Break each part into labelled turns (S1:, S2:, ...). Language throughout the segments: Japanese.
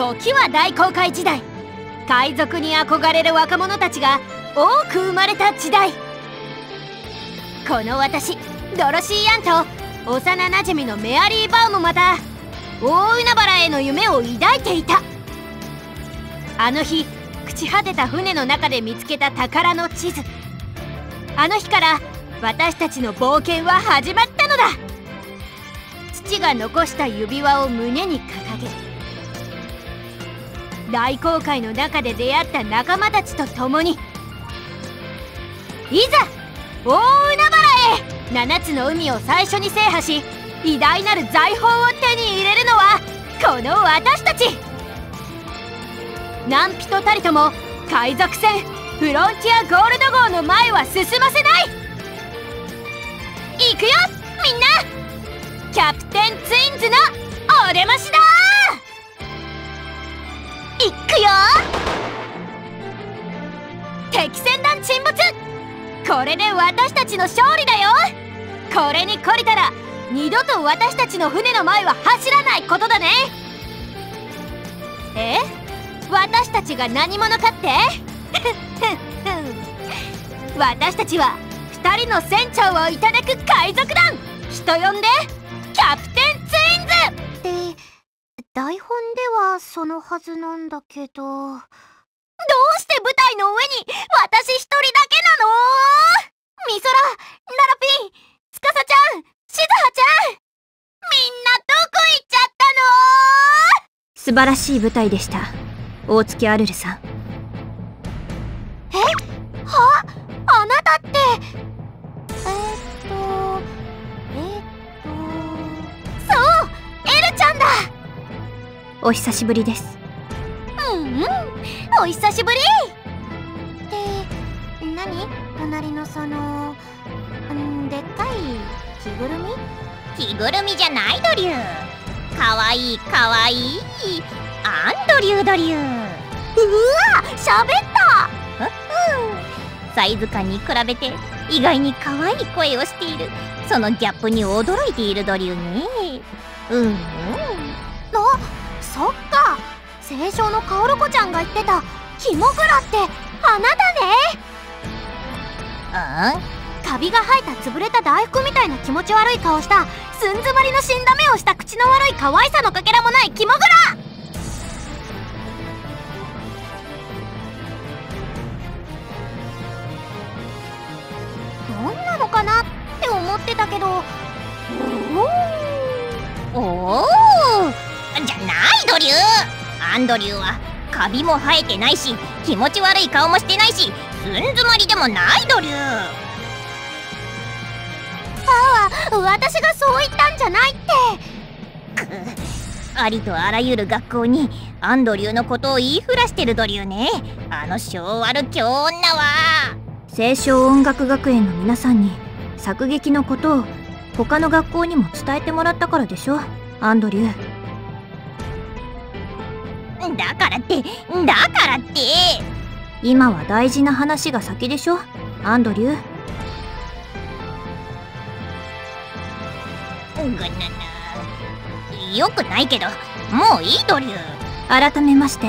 S1: 時は大航海時代。海賊に憧れる若者たちが多く生まれた時代。この私ドロシー・アンと幼なじみのメアリー・バウもまた大海原への夢を抱いていた。あの日朽ち果てた船の中で見つけた宝の地図。あの日から私たちの冒険は始まったのだ。父が残した指輪を胸に掲げ大航海の中で出会った仲間たちと共に。いざ大海原へ。7つの海を最初に制覇し偉大なる財宝を手に入れるのはこの私たち。何人たりとも海賊船フロンティアゴールド号の前は進ませない。行くよみんな。キャプテンツインズのお出ましだ。行くよ。敵船団沈没。これで私たちの勝利だよ。これに懲りたら二度と私たちの船の前は走らないことだね。え？私たちが何者かって？私たちは2人の船長をいただく海賊団。人呼んでキャプテンツインズ。
S2: って台本ではそのはずなんだけど。どう
S1: して舞台の上に私一人だけなの？みそらナラピーつかさちゃんしずはちゃん。みんなどこ行っちゃったの？
S3: 素晴らしい舞台でした。大月アルルさん。
S2: え？は？あなたって？えー、っとえー、っ
S1: とそうエルちゃんだ
S3: お久しぶりです。
S1: うんうん。お久しぶり。
S2: って何？隣のそのんでっかい着ぐるみ？
S1: 着ぐるみじゃないドリュー。かわいいかわいい。アンドリュードリュー。うわ喋った。サイズ感に比べて意外に可愛い声をしている。そのギャップに驚いているドリューね。うんうん。
S2: あそっか。清少のカオルコちゃんが言ってたキモグラって花
S1: だね
S2: うん？カビが生えた潰れた大福みたいな気持ち悪い顔したすん詰まりの死んだ目をした口の悪い可愛さのかけらもないキモグラ何なのかなって思ってたけど。
S1: おおじゃないドリュー。アンドリューはカビも生えてないし気持ち悪い顔もしてないしすん詰まりでもないドリュー。
S2: ああ私がそう言ったんじゃないって。
S1: ありとあらゆる学校にアンドリューのことを言いふらしてるドリューね。あの性悪京女は。
S3: 清少音楽学園の皆さんに作劇のことを他の学校にも伝えてもらったからでしょアンドリュ
S1: ーだからってだからって。
S3: 今は大事な話が先でしょ？アンドリュー
S1: ぐぬぬ。よくないけどもういいドリュ
S3: ー。改めまして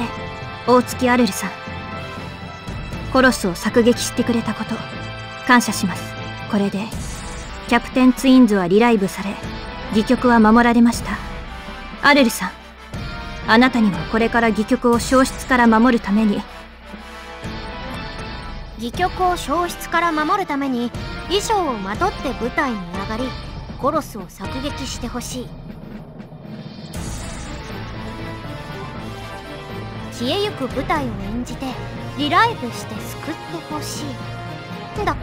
S3: 大月アルルさん。コロスを作撃してくれたこと感謝します。これでキャプテンツインズはリライブされ戯曲は守られました。アルルさんあなたにはこれから戯曲を消失から守るために。
S2: 戯曲を消失から守るために衣装をまとって舞台に上がりコロスを作撃してほしい。消えゆく舞台を演じてリライブして救ってほしい。だっ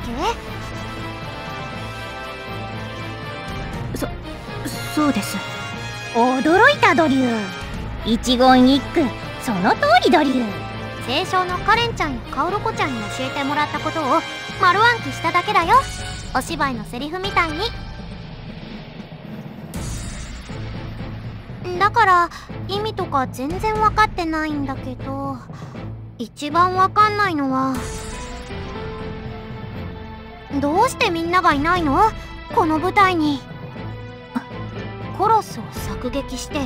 S3: け？そそうです。
S1: 驚いたドリュー一言一句その通りドリュー
S2: 清少のカレンちゃんやカオルコちゃんに教えてもらったことを丸暗記しただけだよ。お芝居のセリフみたいに。だから意味とか全然分かってないんだけど一番分かんないのはどうしてみんながいないの？この舞台に。コロスを削撃して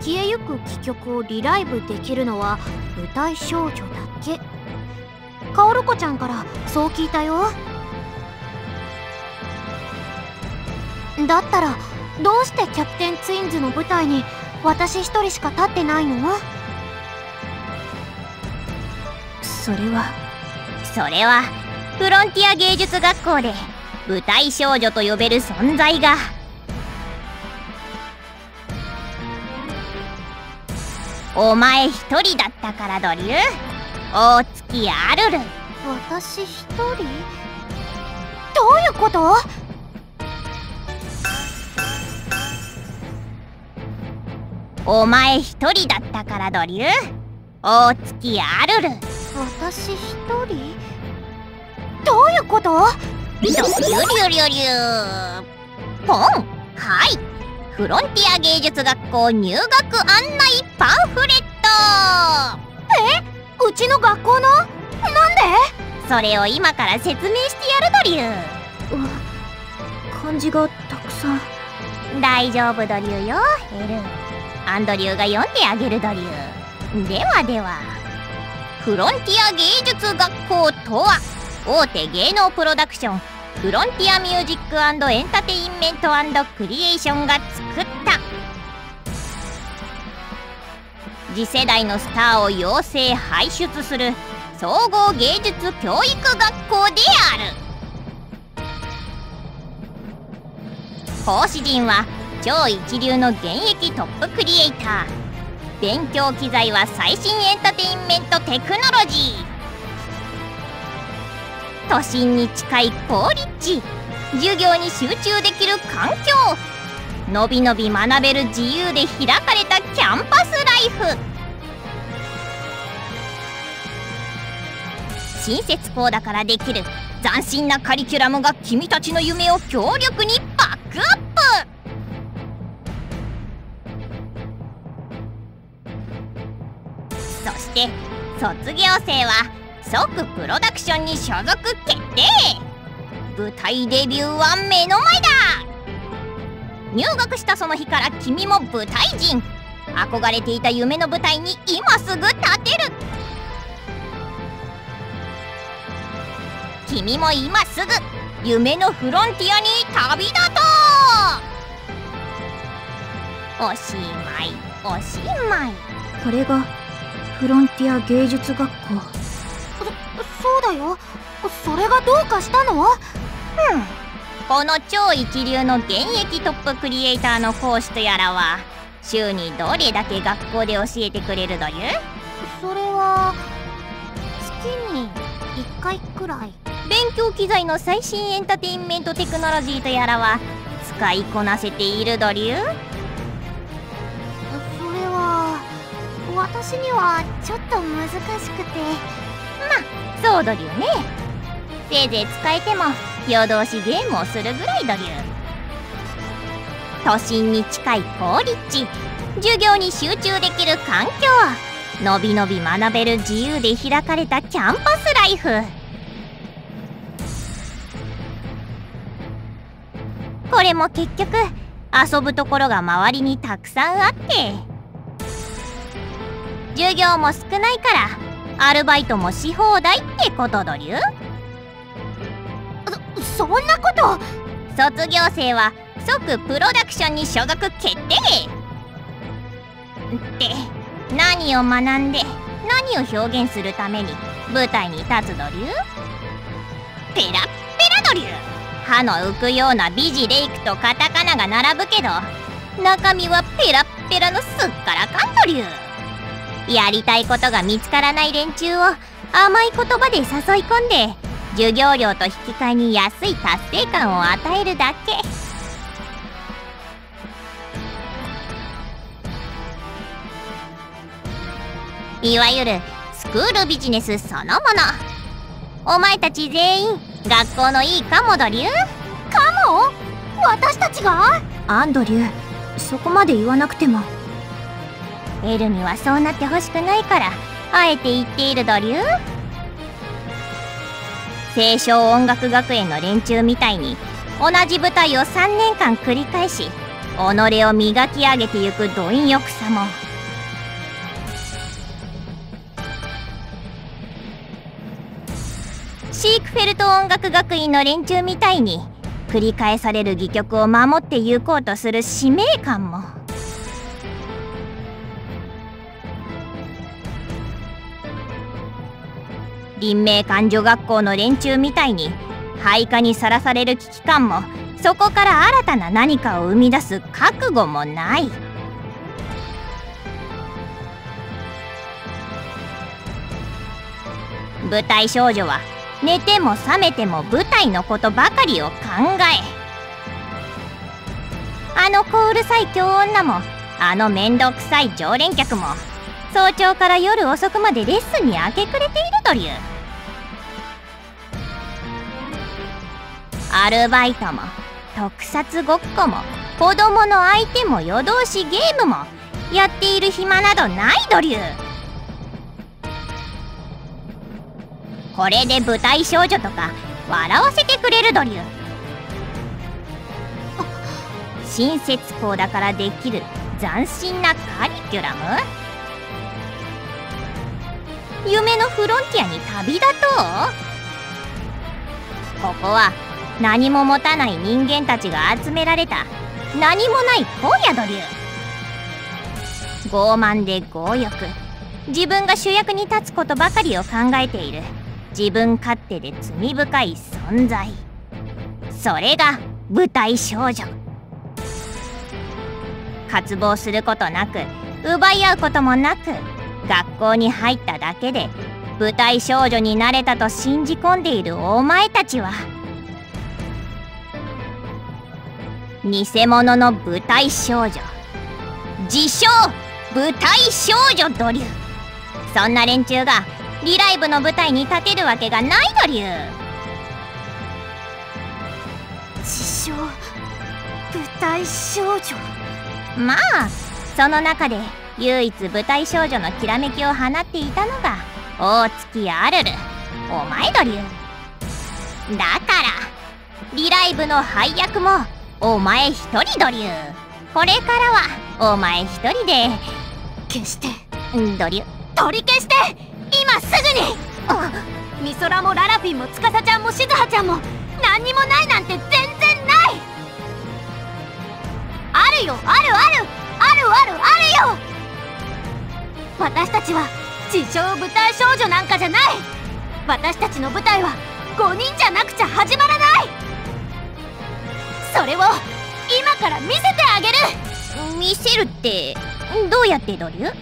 S2: 消えゆく戯曲をリライブできるのは舞台少女だけ。カオルコちゃんからそう聞いたよ。だったらどうしてキャプテンツインズの舞台に私一人しか立ってないの？
S3: それは
S4: それはフロンティア芸術学校で舞台少女と呼べる存在が。お前一人だったからドリュー。大月あるる。
S2: 私一人？どういうこと？
S4: お前一人だったからドリュー。大月あるる。
S2: 私一人？どういうこと？
S4: ドリュリュリュリュポンはいフロンティア芸術学校入学案内パンフレッ
S2: ト。え？うちの学校の？なんで？
S4: それを今から説明してやるドリュー。
S3: わ漢字がたくさん。
S4: 大丈夫ドリューよエルアンドリューが読んであげるドリュー。ではでは。フロンティア芸術学校とは？大手芸能プロダクション。フロンティアミュージックエンターテインメントクリエーションが作った。次世代のスターを養成輩出する総合芸術教育学校である。講師陣は超一流の現役トップクリエイター。勉強機材は最新エンターテインメントテクノロジー。都心に近い高立地。授業に集中できる環境。のびのび学べる自由で開かれたキャンパスライフ。新設校だからできる斬新なカリキュラムが君たちの夢を強力にバックアップ。そして卒業生は即プロダクションに所属決定。舞台デビューは目の前だ。入学したその日から君も舞台人。憧れていた夢の舞台に今すぐ立てる。君も今すぐ夢のフロンティアに旅立とう。おしまいおしまい。
S3: これがフロンティア芸術学校。
S2: そうだよ。それがどうかしたの？うん。
S4: この超一流の現役トップクリエイターの講師とやらは週にどれだけ学校で教えてくれるという
S2: それは月に1回くらい。
S4: 勉強機材の最新エンターテインメントテクノロジーとやらは使いこなせているドリューそれ
S2: は私にはちょっと難しくて。
S4: まそうドリュね。せいぜい使えても夜通しゲームをするぐらいドリュー。都心に近い高立地。授業に集中できる環境。のびのび学べる自由で開かれたキャンパスライフ。これも結局遊ぶところが周りにたくさんあって。授業も少ないからアルバイトもし放題ってことどりゅ
S2: そそんなこと？
S4: 卒業生は即プロダクションに所属決定！って何を学んで何を表現するために舞台に立つドリューペラッペラドリュー歯の浮くような美ジレイクとカタカナが並ぶけど中身はペラッペラのすっからかんとりゅう！やりたいことが見つからない連中を甘い言葉で誘い込んで授業料と引き換えに安い達成感を与えるだけ。いわゆるスクールビジネスそのもの。お前たち全員学校のいいカモドリュー
S2: カモ私たちが？
S3: アンドリューそこまで言わなくても
S4: エルにはそうなってほしくないからあえて言っているドリュー？清少音楽学園の連中みたいに同じ舞台を3年間繰り返し己を磨き上げてゆく貪欲さも。シークフェルト音楽学院の連中みたいに繰り返される戯曲を守ってゆこうとする使命感も。林明感女学校の連中みたいに廃化にさらされる危機感もそこから新たな何かを生み出す覚悟もない。舞台少女は寝ても覚めても舞台のことばかりを考え。あの小うるさい京女もあの面倒くさい常連客も早朝から夜遅くまでレッスンに明け暮れているという。アルバイトも特撮ごっこも子供の相手も夜通しゲームもやっている暇などないドリュー。これで舞台少女とか笑わせてくれるドリュー。新設校だからできる斬新なカリキュラム？夢のフロンティアに旅立とう。ここは何も持たない人間たちが集められた。何もない荒野ドリュー傲慢で強欲自分が主役に立つことばかりを考えている。自分勝手で罪深い存在。それが舞台少女。渇望することなく奪い合うこともなく。学校に入っただけで舞台少女になれたと信じ込んでいるお前たちは。偽物の舞台少女。自称舞台少女ドリュー。そんな連中がリライブの舞台に立てるわけがないドリュー
S5: 自称舞台少女。
S4: まあその中で唯一舞台少女のきらめきを放っていたのが大月あるる。お前ドリューだからリライブの配役もお前一人ドリューこれからはお前一人で
S5: 決して。
S4: ドリュ
S1: 取り消して今すぐに。みそらもララフィンもつかさちゃんもしずはちゃんも何にもないなんて全然ない。あるよあるある。あるあるあるよ私たちは自称舞台少女なんかじゃない。私たちの舞台は5人じゃなくちゃ始まらない。それを今から見せてあげる。
S4: 見せるってどうやってドリュー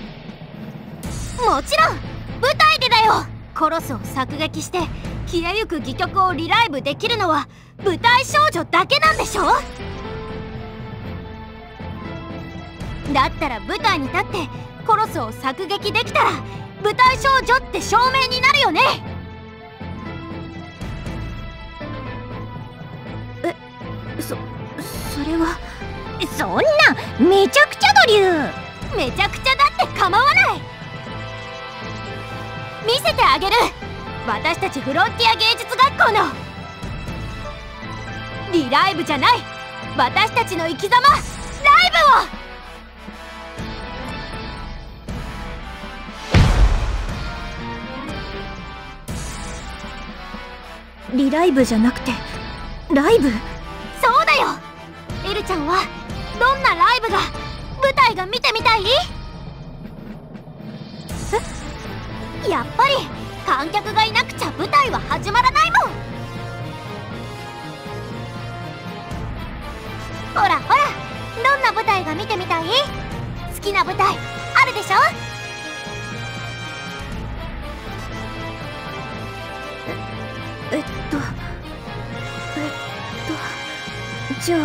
S1: もちろん。舞台でだよ。コロスを削撃して消えゆく戯曲をリライブできるのは舞台少女だけなんでしょ？だったら舞台に立ってコロスを削撃できたら舞台少女って証明になるよね。
S5: そそれは？
S4: そんなめちゃくちゃドリュー
S1: めちゃくちゃだって構わない。見せてあげる。私たちフロンティア芸術学校の。リライブじゃない。私たちの生き様。ライブを
S3: リライブじゃなくてライブ？
S1: そうだよ！エルちゃんはどんなライブが舞台が見てみたい？え？やっぱり観客がいなくちゃ舞台は始まらないもん！ほらほらどんな舞台が見てみたい？好きな舞台あるでしょ？
S3: えっとえっとじゃあ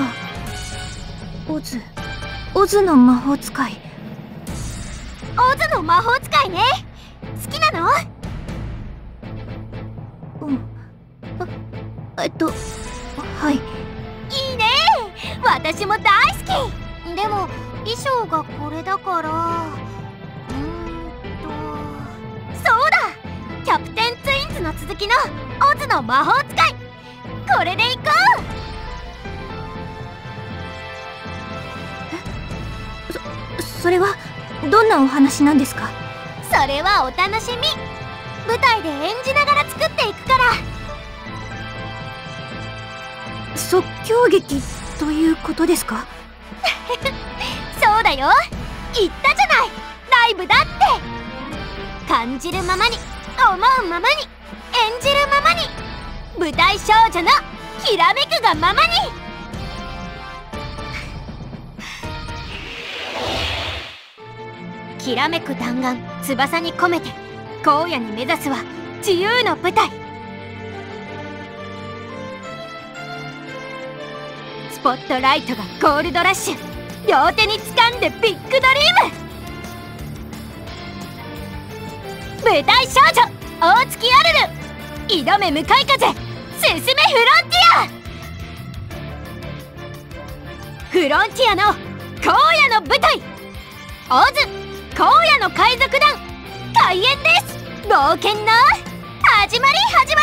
S3: オズオズの魔法使い。
S1: オズの魔法使いね。好きなの？
S3: うん。あえっとはい。
S1: いいね。私も大好き。
S5: でも衣装がこれだから。うーんと
S1: そうだ。キャプテンズの続きのオズの魔法使い。これでいこう。
S3: そそれはどんなお話なんですか？
S5: それはお楽しみ。舞台で演じながら作っていくから。
S3: 即興劇ということですか？
S5: そうだよ。言ったじゃない。ライブだって。感じるままに思うままに演じるままに。舞台少女のきらめくがままに。
S1: きらめく弾丸翼に込めて荒野に目指すは自由の舞台。スポットライトがゴールドラッシュ。両手に掴んでビッグドリーム。舞台少女大月アルル。挑め向かい風進めフロンティア。フロンティアの荒野の舞台オズ荒野の海賊団開演です。冒険の始まり始ま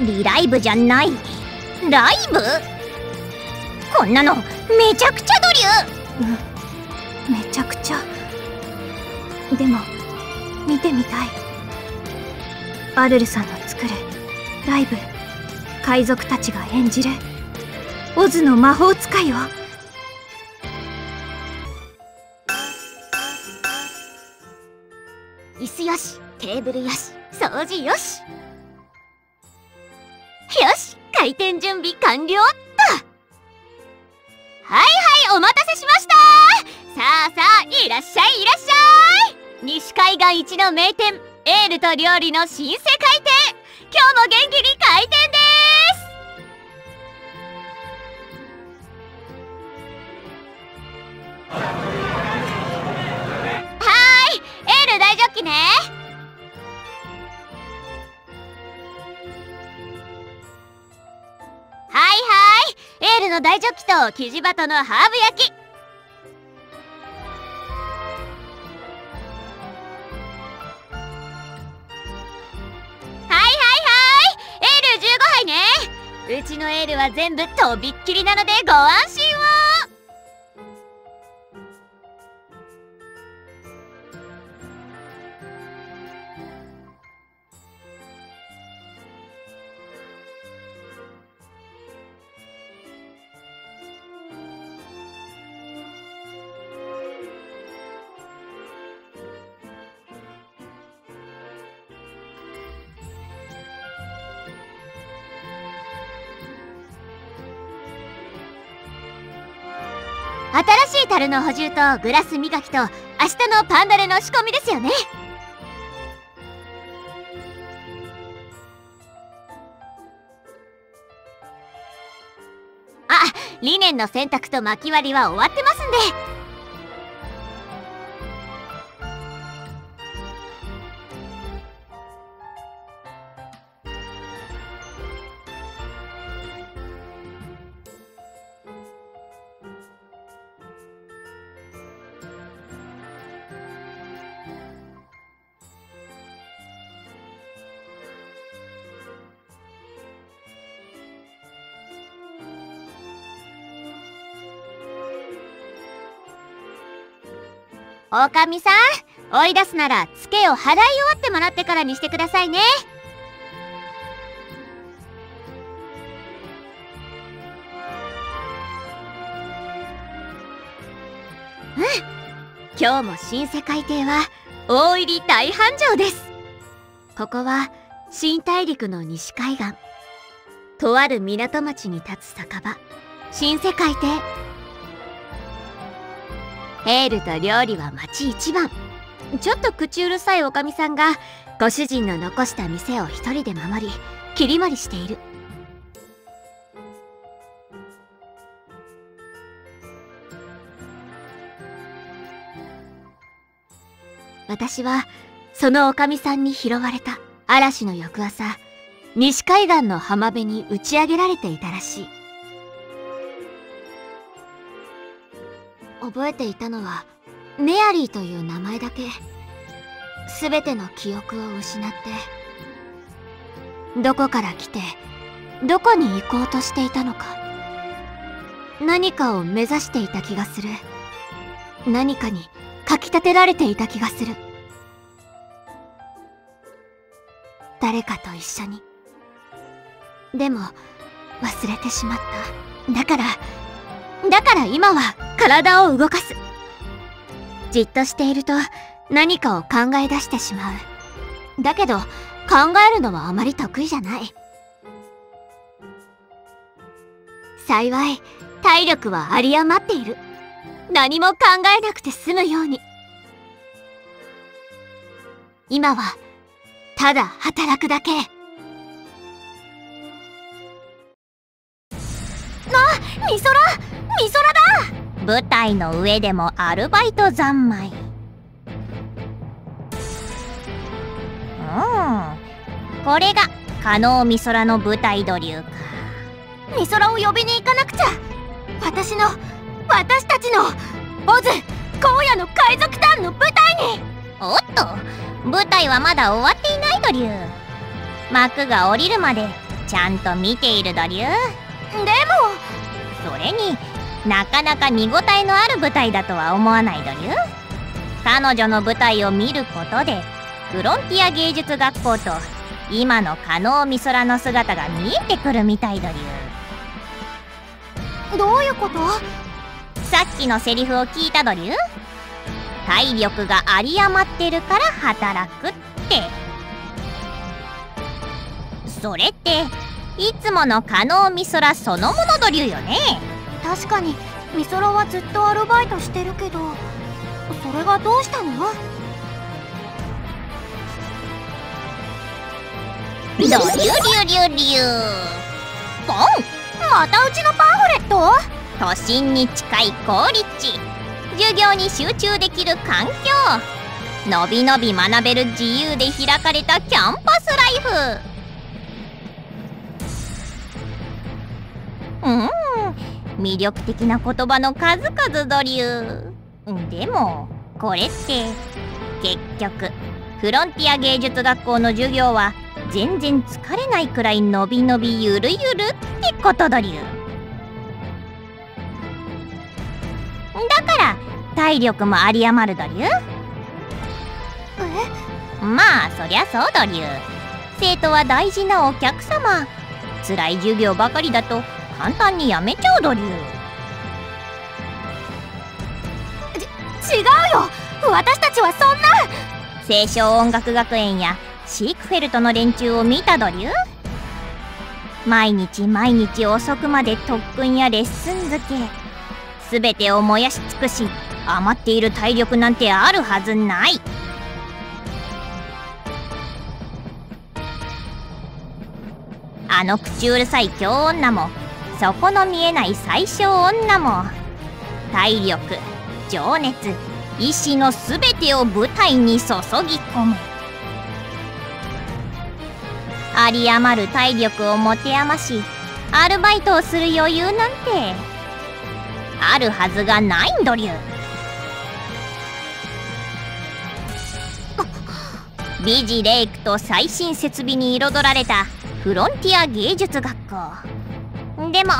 S4: り。リライブじゃない。ライブ？こんなのめちゃくちゃドリュ
S3: うんめちゃくちゃでも見てみたい。アルルさんの作るライブ海賊たちが演じる。オズの魔法使いを。
S5: 椅子よしテーブルよし掃除よし。よし開店準備完了っと。はいはいお待たせしました。さあさあいらっしゃいいらっしゃい。西海岸一の名店エールと料理の新世界店。今日も元気に開店です。はーいエール大ジョッキね。はいはいエールの大ジョッキとキジバトのハーブ焼き。杯ね。うちのエールは全部とびっきりなのでご安心を。樽の補充とグラス磨きと明日のパンダレの仕込みですよね。あリネンの洗濯と巻き割りは終わってますんで。おかみさん追い出すならツケを払い終わってもらってからにしてくださいね。うん。今日も新世界邸は大入り大繁盛です。ここは新大陸の西海岸。とある港町に立つ酒場新世界邸エールと料理は町一番。ちょっと口うるさいおかみさんがご主人の残した店を一人で守り切り盛りしている。私はそのおかみさんに拾われた嵐の翌朝西海岸の浜辺に打ち上げられていたらしい。覚えていたのはメアリーという名前だけ。全ての記憶を失ってどこから来てどこに行こうとしていたのか。何かを目指していた気がする。何かにかきたてられていた気がする。誰かと一緒に。でも忘れてしまった。だからだから今は体を動かす。じっとしていると何かを考え出してしまう。だけど考えるのはあまり得意じゃない。幸い体力は有り余っている。何も考えなくて済むように。今はただ働くだけ。な
S1: みそら！みそら
S4: だ。舞台の上でもアルバイト三昧。うん。これが加納美空の舞台ドリューか。
S1: みそらを呼びに行かなくちゃ。私の私たちのオズ荒野の海賊団の舞台に。
S4: おっと。舞台はまだ終わっていないドリュー。幕が降りるまでちゃんと見ているドリュー。でもそれになかなか見応えのある舞台だとは思わないドリュー彼女の舞台を見ることでフロンティア芸術学校と今の加納美空の姿が見えてくるみたいドリュ
S1: ーどういうこと？
S4: さっきのセリフを聞いたドリュー体力が有り余ってるから働くって。それっていつもの加納美空そのものドリューよね
S1: 確かに美空はずっとアルバイトしてるけどそれがどうしたの？
S4: リュリュリュリュポン
S1: またうちのパンフレット
S4: 都心に近い好立地授業に集中できる環境のびのび学べる自由で開かれたキャンパスライフうん魅力的な言葉の数々ドリュー。でもこれって結局フロンティア芸術学校の授業は全然疲れないくらいのびのびゆるゆるってことドリュー。だから体力も有り余るドリュー？
S1: え？
S4: まあそりゃそうドリュー。生徒は大事なお客様。辛い授業ばかりだと簡単にやめちゃうドリュー。
S1: 違うよ。私たちはそんな。
S4: 清少音楽学園やシークフェルトの連中を見たドリュー。毎日毎日遅くまで特訓やレッスン漬け。全てを燃やし尽くし余っている体力なんてあるはずない。あの口うるさい京女も底の見えない最小女も。体力情熱意志の全てを舞台に注ぎ込む。有り余る体力を持て余しアルバイトをする余裕なんてあるはずがないんドリュー美ジレイクと最新設備に彩られたフロンティア芸術学校。でも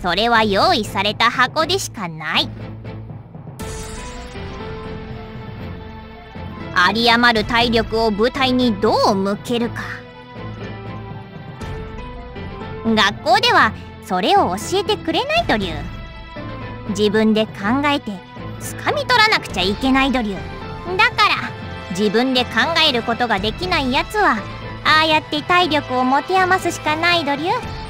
S4: それは用意された箱でしかない。有り余る体力を舞台にどう向けるか。学校ではそれを教えてくれないドリュー。自分で考えて掴み取らなくちゃいけないドリュー。だから自分で考えることができないやつはああやって体力を持て余すしかないドリュー。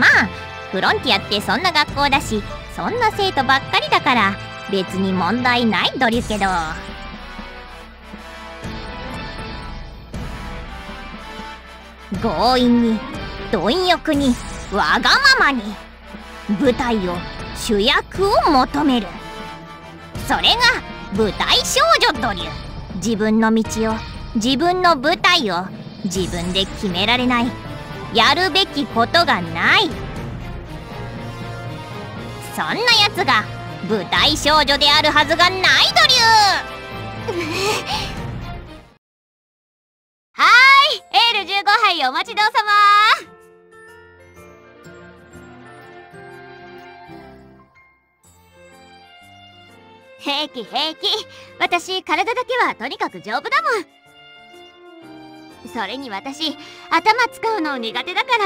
S4: まあフロンティアってそんな学校だしそんな生徒ばっかりだから別に問題ないドリュけど。強引に貪欲にわがままに舞台を主役を求める。それが舞台少女ドリュ。自分の道を自分の舞台を自分で決められない。やるべきことがない。そんなやつが舞台少女であるはずがないドリューはーいエール15杯お待ちどうさま。
S5: 平気平気。私体だけはとにかく丈夫だもん。それに私頭使うの苦手だから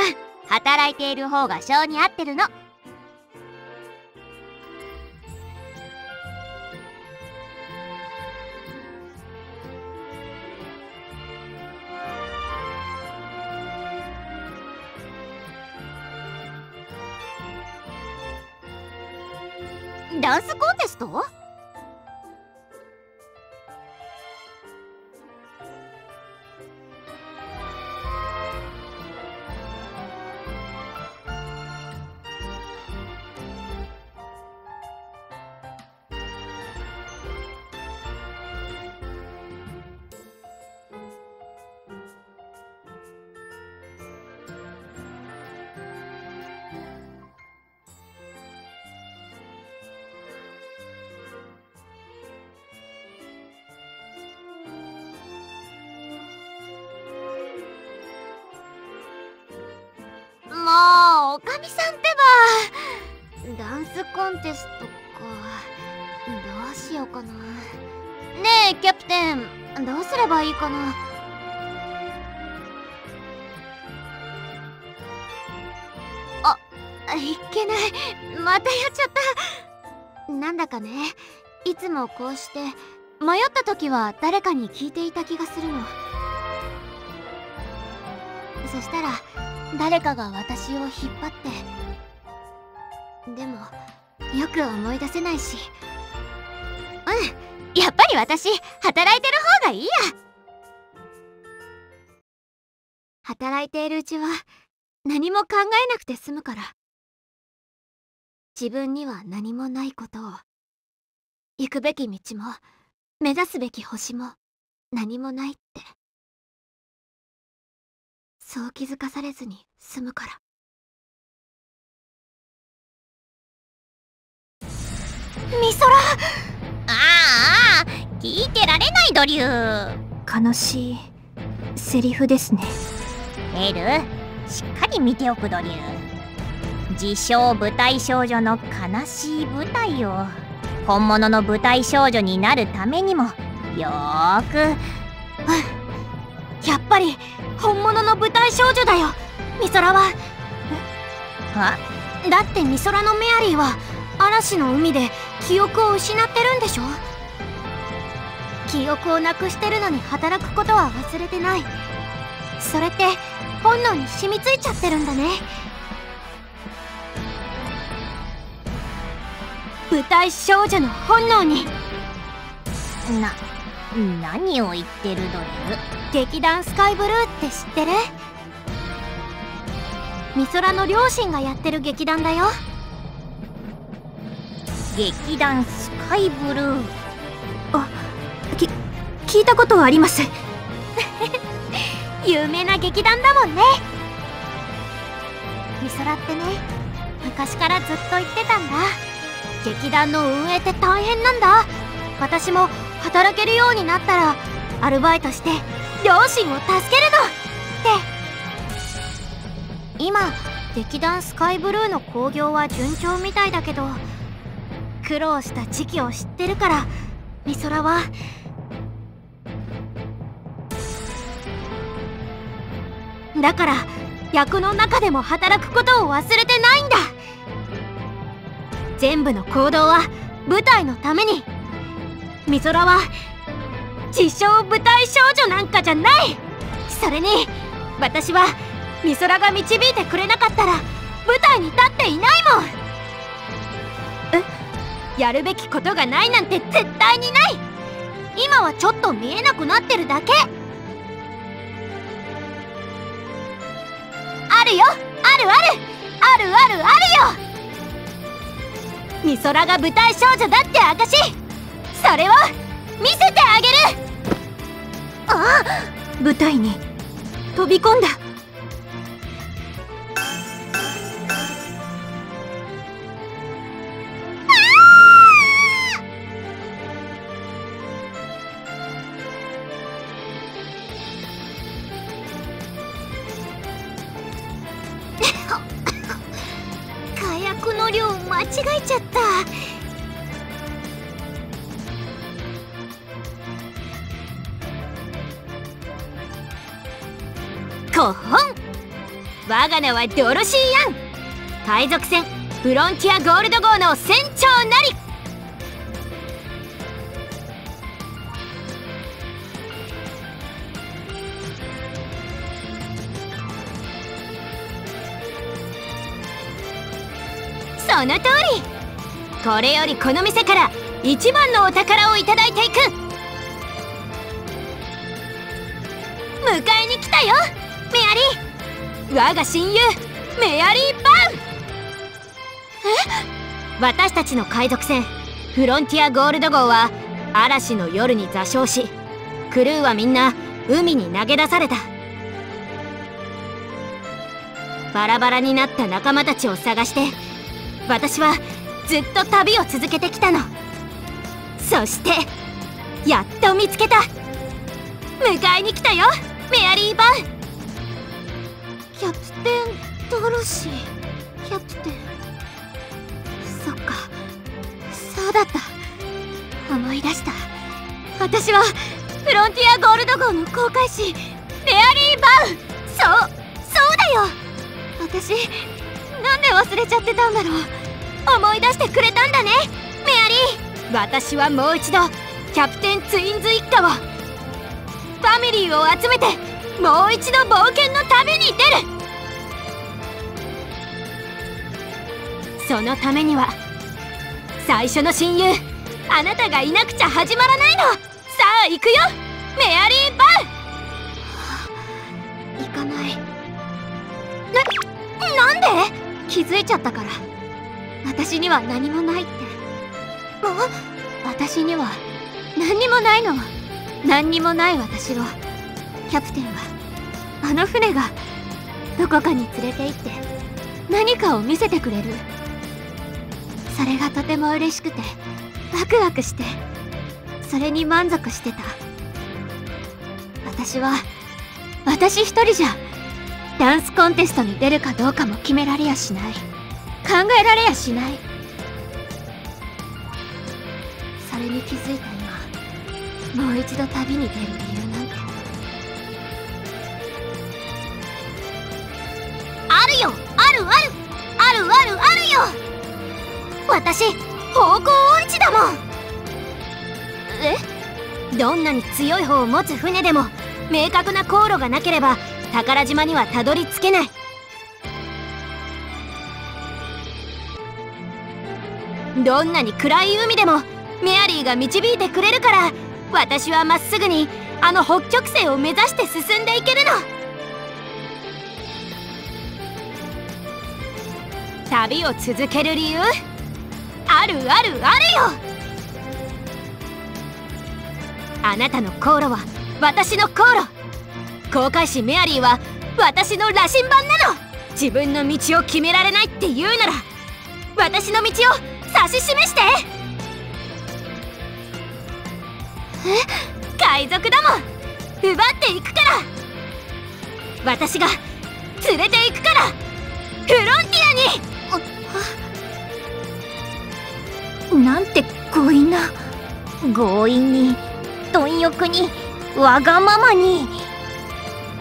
S5: 働いている方が性に合ってるの。ダンスコンテスト？かな。あいけない。またやっちゃった。なんだかね。いつもこうして迷った時は誰かに聞いていた気がするの。そしたら誰かが私を引っ張って。でもよく思い出せないし。うん。やっぱり私働いてる方がいいや。働いているうちは何も考えなくて済むから。自分には何もないことを行くべき道も目指すべき星も何もないって。そう気づかされずに済むから。
S1: ミソラ
S4: ああ聞いてられないドリュー。
S3: 悲しいセリフですね
S4: エルしっかり見ておくドリュー。自称舞台少女の悲しい舞台を。本物の舞台少女になるためにもよーく。
S1: やっぱり本物の舞台少女だよ。ミソラは？
S4: あ
S1: だってミソラのメアリーは嵐の海で記憶を失ってるんでしょ？記憶をなくしてるのに働くことは忘れてない。それって本能に染みついちゃってるんだね。舞台少女の本能に。
S4: な何を言ってるドリュー
S1: 劇団スカイブルーって知ってる？ミソラの両親がやってる劇団だよ。
S4: 劇団スカイブルー。
S3: き聞いたことはあります
S1: 有名な劇団だもんね。ミソラってね。昔からずっと言ってたんだ。劇団の運営って大変なんだ。私も働けるようになったらアルバイトして両親を助けるの。って。今劇団スカイブルーの興行は順調みたいだけど苦労した時期を知ってるからミソラはだから役の中でも働くことを忘れてないんだ。全部の行動は舞台のために。ミソラは自称舞台少女なんかじゃない。それに私はミソラが導いてくれなかったら舞台に立っていないもん。え？やるべきことがないなんて絶対にない。今はちょっと見えなくなってるだけ。あるよ。あるある。あるあるあるよ。ミソラが舞台少女だって証それを見せてあげる。
S3: ああ舞台に飛び込んだ。
S1: 我が名はドロシー・アン海賊船フロンティアゴールド号の船長なり。その通り。これよりこの店から一番のお宝をいただいていく。迎えに来たよメアリー。我が親友メアリー・バン。え？私たちの海賊船フロンティアゴールド号は嵐の夜に座礁しクルーはみんな海に投げ出された。バラバラになった仲間たちを探して私はずっと旅を続けてきたの。そしてやっと見つけた。迎えに来たよメアリー・バン。
S5: キャプテンドロシー。キャプテン。そっか。そうだった。思い出した。私はフロンティアゴールド号の航海士メアリー・バン。そうそうだよ。私なんで忘れちゃってたんだろう。思い出してくれたんだね。メアリー。私はもう一度キャプテンツインズ一家をファミリーを集めてもう一度冒険の旅に出る。そのためには最初の親友あなたがいなくちゃ始まらないの。さあ行くよ。メアリー・バン行かない。な、なんで？気づいちゃったから。私には何もないって。私には何にもないの。何にもない私を。キャプテンはあの船がどこかに連れて行って何かを見せてくれるそれがとても嬉しくてワクワクしてそれに満足してた。私は私一人じゃダンスコンテストに出るかどうかも決められやしない。考えられやしない。それに気づいた今もう一度旅に出る理由なんて。あるよ！あるある！あるあるあるよ！私方向音痴だもん。え？どんなに強い方を持つ船でも明確な航路がなければ宝島にはたどり着けない。どんなに暗い海でもメアリーが導いてくれるから私はまっすぐにあの北極星を目指して進んでいけるの。旅を続ける理由？あるあるあるよ。あなたの航路は私の航路。航海士メアリーは私の羅針盤なの。自分の道を決められないって言うなら。私の道を指し示して。え？海賊だも。ん奪っていくから。私が連れて行くから。フロンテ
S4: ィアに。なんて強引な。強引に貪欲にわがままに。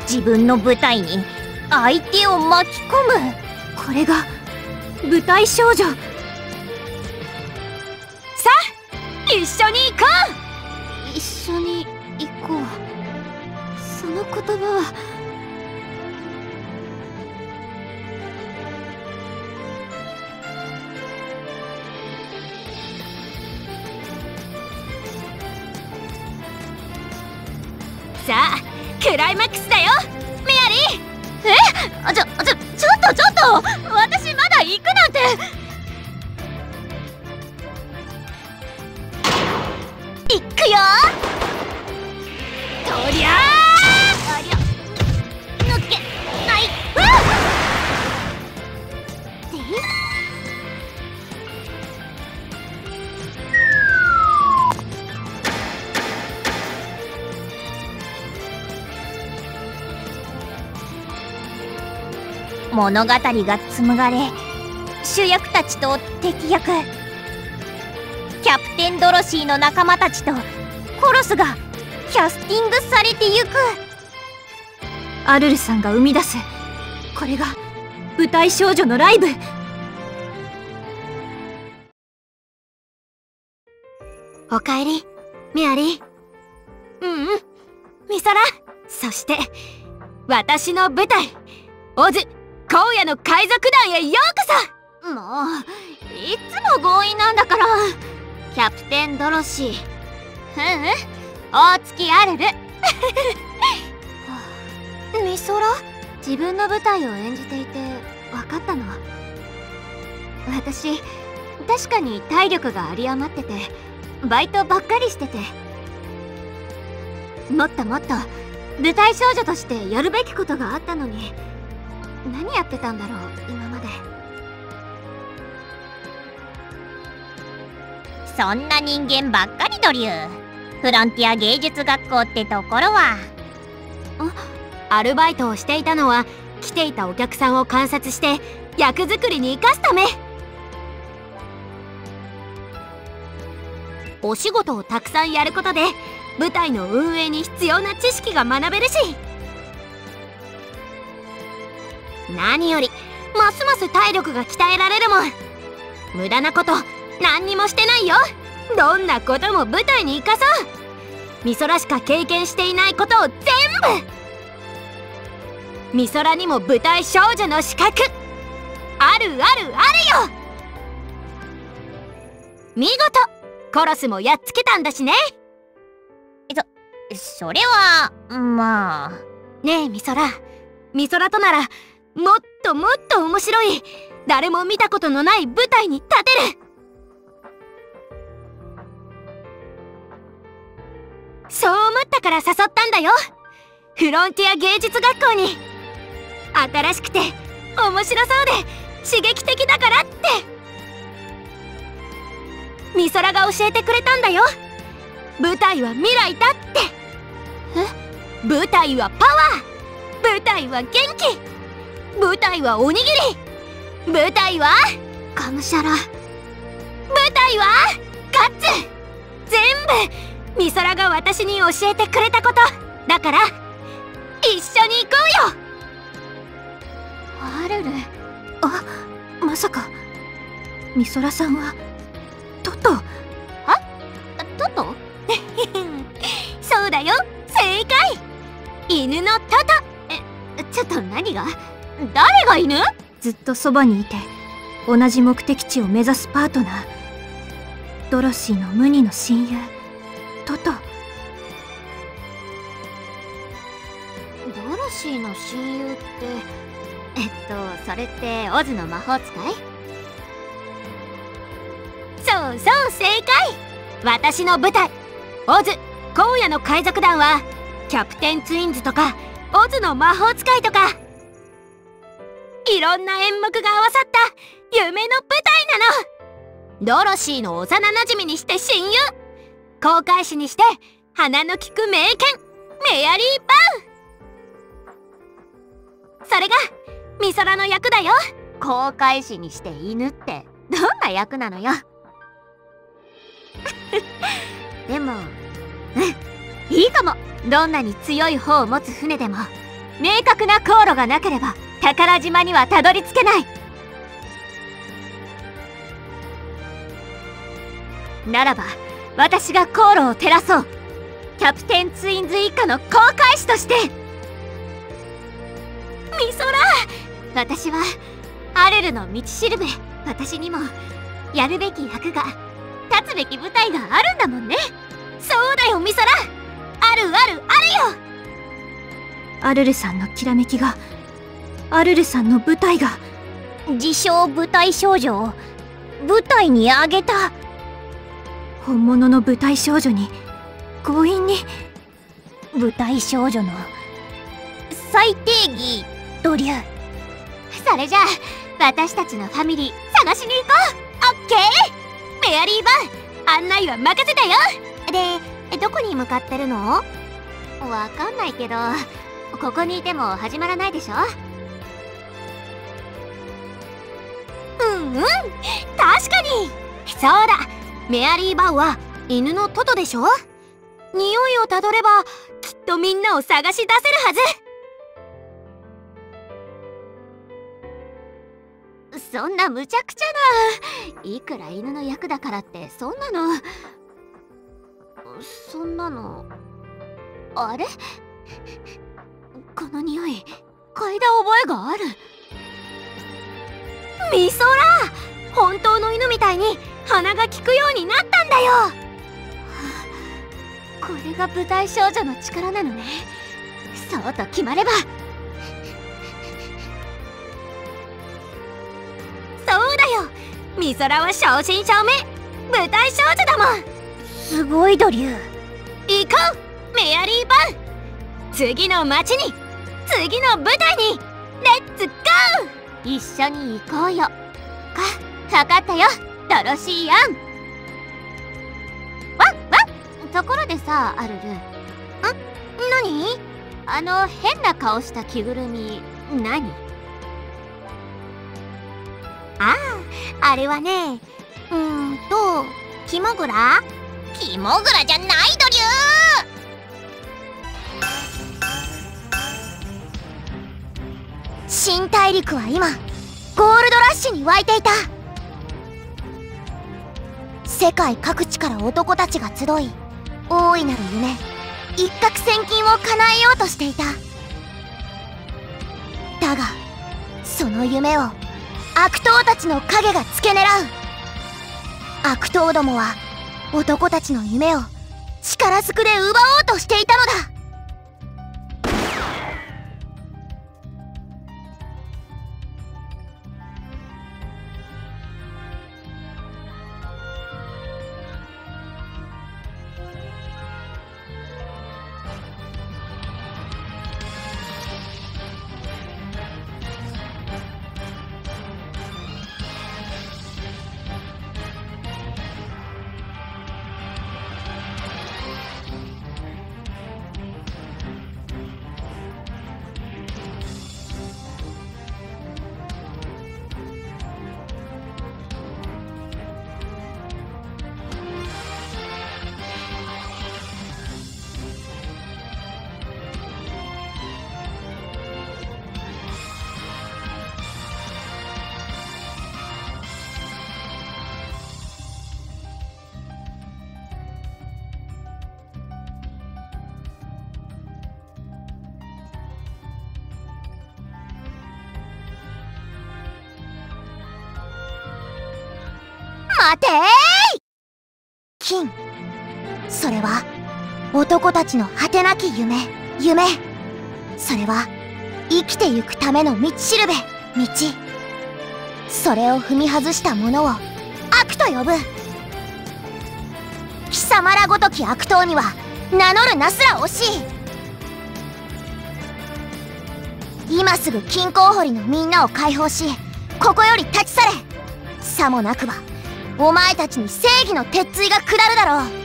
S4: 自分の舞台に相手を巻き込む。
S5: これが舞台少女。さ
S1: あ一緒に行こ
S5: う。一緒に行こう。その言葉は
S4: 物語が紡がれ主役たちと敵役キャプテンドロシーの仲間たちとコロスがキャスティングされてゆく。
S3: アルルさんが生み出す。これが舞台少女のライブ。
S1: おかえりメアリー。うんうんミソラそして私の舞台オズ荒野の海賊団へようこ
S5: もういつも強引なんだから。キャプテンドロシー。ううん大月アルル。
S1: そミソラ？
S5: 自分の舞台を演じていて分かったの？私確かに体力が有り余っててバイトばっかりしてて。もっともっと舞台少女としてやるべきことがあったのに何やってたんだろう今まで。
S4: そんな人間ばっかりドリュー。フロンティア芸術学校ってところは。
S1: アルバイトをしていたのは来ていたお客さんを観察して役作りに生かすため。お仕事をたくさんやることで舞台の運営に必要な知識が学べるし何よりますます体力が鍛えられるもん。無駄なこと何にもしてないよ。どんなことも舞台に生かそう。美空しか経験していないことを全部。美空にも舞台少女の資格。あるあるあるよ。見事コロスもやっつけたんだしね。
S4: それはまあ。
S1: ねえ美空美空とならもっともっと面白い誰も見たことのない舞台に立てる。そう思ったから誘ったんだよ。フロンティア芸術学校に。新しくて面白そうで刺激的だからって。美空が教えてくれたんだよ。舞台は未来だって。え？舞台はパワー。舞台は元気。舞台はおにぎり。舞台は
S5: がむしゃら
S1: 舞台はガッツ。全部美空が私に教えてくれたこと。だから一緒に行こうよ。
S5: アルル。
S3: あまさか。美空さんはトト？
S5: トト？
S1: そうだよ。正解。犬のトト。
S5: ちょっと何が？誰が犬？
S3: ずっとそばにいて同じ目的地を目指すパートナー。ドロシーの無二の親友。トト。
S5: ドロシーの親友ってえっとそれってオズの魔法使い？
S1: そうそう正解！私の舞台。オズ荒野の海賊団はキャプテンツインズとかオズの魔法使いとかいろんな演目が合わさった夢の舞台なの。ドロシーの幼なじみにして親友。航海士にして鼻の利く名犬。メアリー・バウ。それが美空の役だよ。
S5: 航海士にして犬ってどんな役なのよ。でもうんいいかも。どんなに強い方を持つ船でも明確な航路がなければ宝島にはたどり着けない。ならば私が航路を照らそう。キャプテンツインズ一家の航海士として。
S1: 美空。
S5: 私はアルルの道しるべ。私にもやるべき役が立つべき舞台があるんだもんね。
S1: そうだよ美空。あるあるあるよ。
S3: アルルさんのきらめきがアルルさんの舞台が。
S4: 自称舞台少女を舞台にあげた。
S3: 本物の舞台少女に強引に。
S4: 舞台少女の最低義。ドリュー。
S5: それじゃあ私たちのファミリー探しに行こう。オッケー。
S1: メアリー・バン案内は任せたよ。
S5: でどこに向かってるの？わかんないけどここにいても始まらないでしょ？
S1: うんうん。確かに。そうだ。メアリー・バウは犬のトトでしょ？匂いをたどればきっとみんなを探し出せるはず。
S5: そんな無茶苦茶な。いくら犬の役だからってそんなの。そんなの。あれ？この匂い嗅いだ覚えがある。
S6: ミソラ本当の犬みたいに鼻が利くようになったんだよ。
S5: これが舞台少女の力なのね。そうと決まれば。
S6: そうだよ。ミソラは正真正銘。舞台少女だもん。
S4: すごいドリュー。
S6: 行こう。メアリー・バン。次の街に次の舞台に。レッツゴ
S5: ー一緒に行こうよ。か分かったよ。ドロシー・アンわっわっところでさアルル。ん？
S6: 何？
S5: あの変な顔した着ぐるみ何？
S6: あああれはねうーんとキモグラ
S4: キモグラじゃないドリュ
S6: ー新大陸は今ゴールドラッシュに沸いていた。世界各地から男たちが集い大いなる夢一攫千金を叶えようとしていた。だがその夢を悪党たちの影が付け狙う。悪党どもは男たちの夢を力ずくで奪おうとしていたのだ。て金。それは男たちの果てなき夢。夢。それは生きてゆくための道しるべ。道。それを踏み外した者を悪と呼ぶ。貴様らごとき悪党には名乗るなすら惜しい。今すぐ金鉱掘りのみんなを解放しここより立ち去れ。さもなくばお前たちに正義の鉄槌が下るだろう。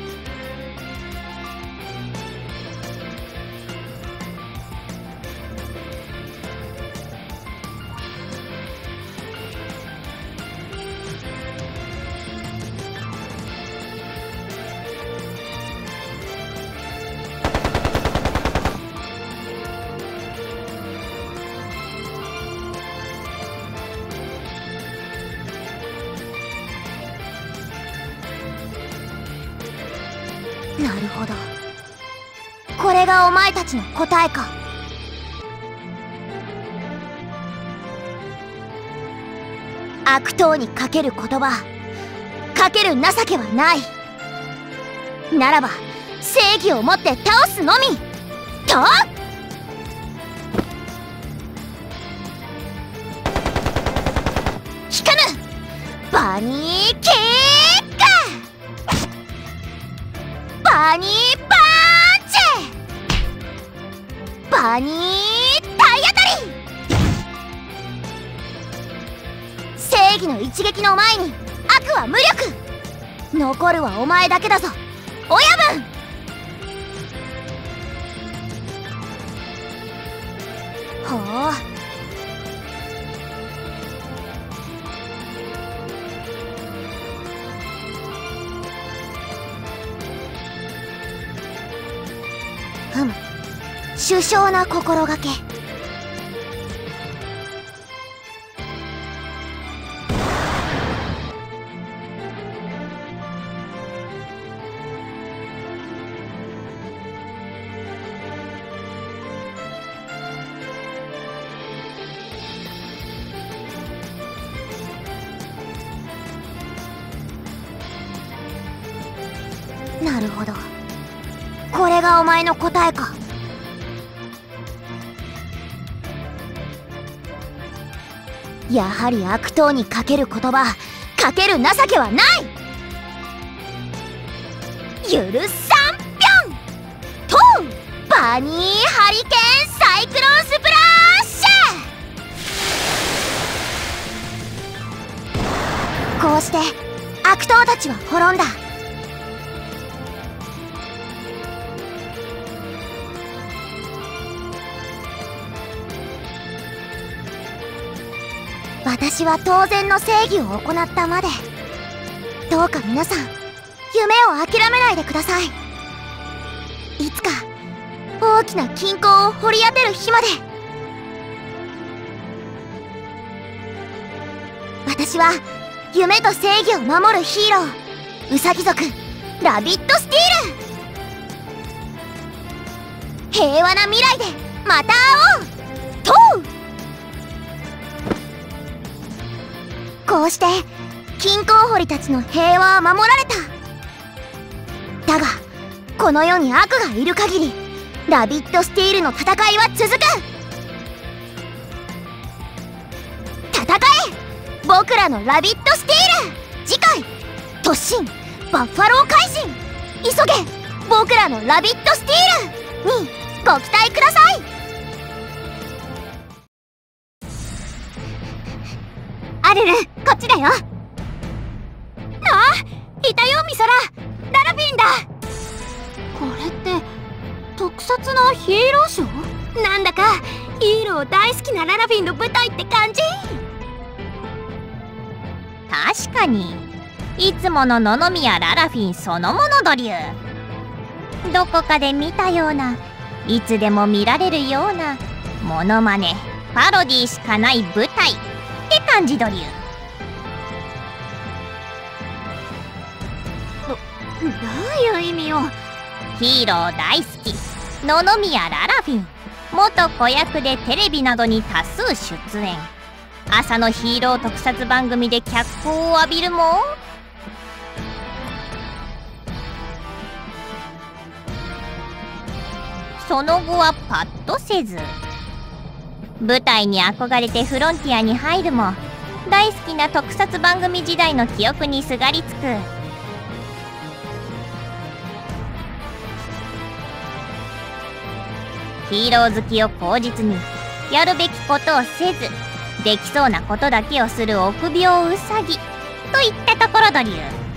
S6: ちの答えか。悪党にかける言葉かける情けはない。ならば正義をもって倒すのみ。と！引かぬ！バニー一撃の前に悪は無力。残るはお前だけだぞ。親分。ほう。ふむ。首相な心がけ。
S4: やはり悪党にかける言葉かける情けはない。ゆるさんぴょん!とバニーハリケーンサイクロンスプラッシュこうして悪党たちは滅んだ。私は当然の正義を行ったまで。どうか皆さん夢を諦めないでください。いつか大きな金庫を掘り当てる日まで。私は夢と正義を守るヒーローウサギ族ラビットスティール。平和な未来でまた会おう。とう。こうして金鉱掘りたちの平和は守られた。だがこの世に悪がいる限りラビットスティールの戦いは続く。戦え僕らのラビットスティール。次回突進バッファロー怪人。急げ僕らのラビットスティールにご期待ください。アルルこっちだよ。あいたよミソラ。ララフィンだ。
S1: これって特撮のヒーローショー？なんだかヒーロー大好きなララフィンの舞台って感じ？
S4: 確かに。いつもの野々宮ララフィンそのものドリューどこかで見たようないつでも見られるようなモノマネパロディしかない舞台。って感じドリュー。
S1: どういう意味よ。
S4: ヒーロー大好き。野々宮ララフィン。元子役でテレビなどに多数出演。朝のヒーロー特撮番組で脚光を浴びるも。その後はパッとせず。舞台に憧れてフロンティアに入るも大好きな特撮番組時代の記憶にすがりつく。ヒーロー好きを口実にやるべきことをせずできそうなことだけをする臆病ウサギといったところドリュー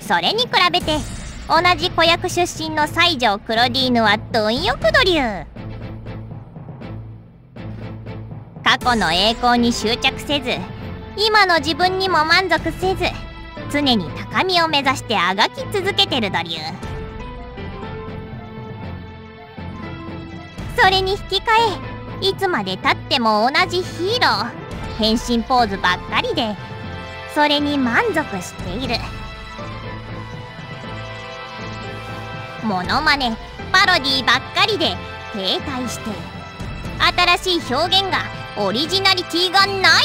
S4: それに比べて同じ子役出身の西条クロディーヌは貪欲ドリュー。過去の栄光に執着せず今の自分にも満足せず常に高みを目指してあがき続けてるドリュー。それに引き換えいつまでたっても同じヒーロー変身ポーズばっかりでそれに満足している。モノマネパロディばっかりで停滞して新しい表現がオリジナリティがない。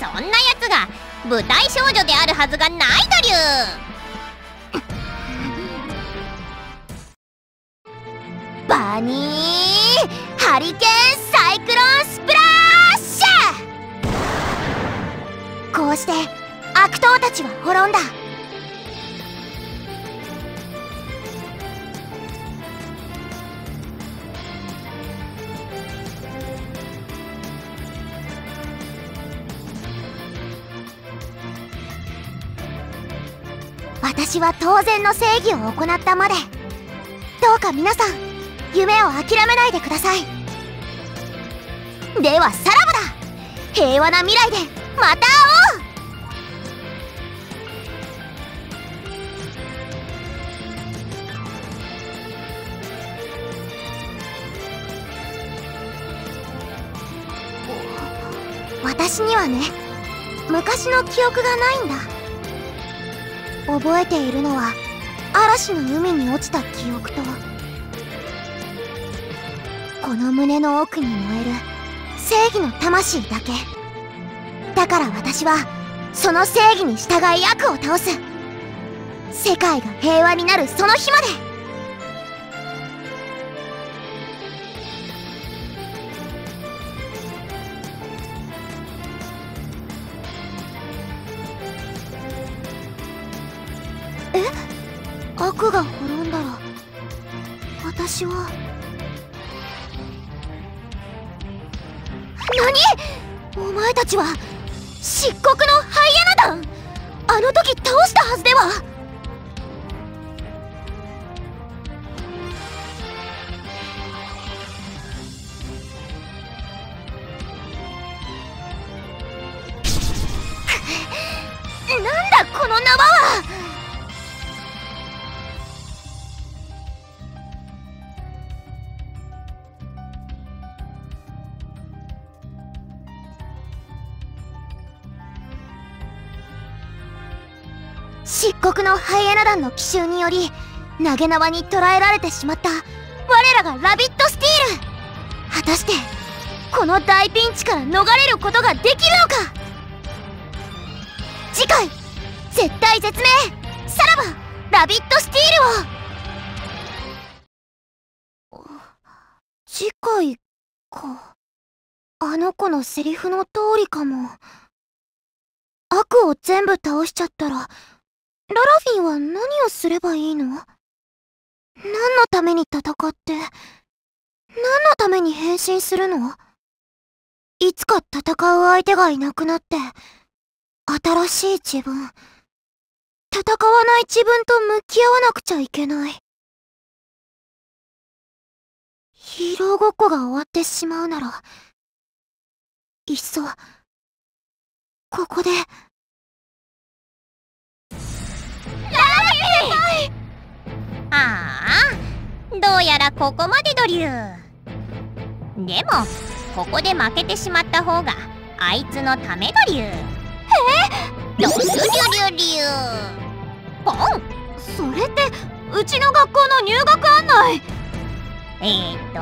S4: そんなやつが舞台少女であるはずがないドリューバニーハリケーンサイクロンスプラッシュ！こうして悪党たちは滅んだ。私は当然の正義を行ったまで。どうか皆さん夢を諦めないでください。ではさらばだ。平和な未来でまた会おう。私にはね昔の記憶がないんだ。覚えているのは嵐の海に落ちた記憶とこの胸の奥に燃える
S6: 正義の魂だけ。だから私はその正義に従い悪を倒す。世界が平和になるその日まで。のハイエナ団の奇襲により投げ縄に捕らえられてしまった我らがラビットスティール。果たしてこの大ピンチから逃れることができるのか？次回絶対絶命。さらばラビットスティールを。次回か。あの子のセリフの通りかも。悪を全部倒しちゃったらララフィンは何をすればいいの？何のために戦って？何のために変身するの？いつか戦う相手がいなくなって新しい自分戦わない自分と向き合わなくちゃいけない。ヒーローごっこが終わってしまうならいっそここで
S4: ああどうやらここまでドリュー。でもここで負けてしまった方があいつのためドリュー。え？ドリュリュリュリュポン
S1: それってうちの学校の入学案内？
S4: えー、っ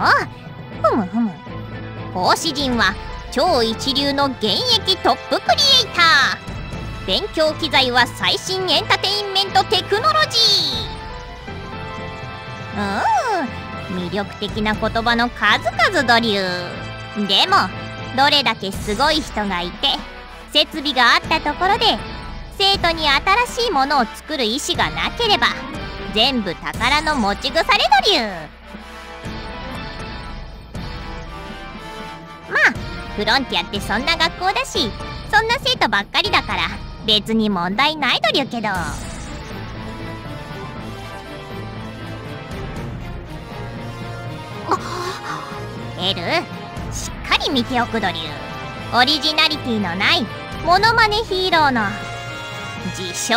S4: とふむふむ。講師陣は超一流の現役トップクリエイター勉強機材は最新エンターテインメントテクノロジー。うん魅力的な言葉の数々ドリュー。でもどれだけすごい人がいて設備があったところで生徒に新しいものを作る意思がなければ全部宝の持ち腐れドリュー。まあフロンティアってそんな学校だしそんな生徒ばっかりだから。別に問題ないドリューけど。エルしっかり見ておくドリュー。オリジナリティのないモノマネヒーローの自称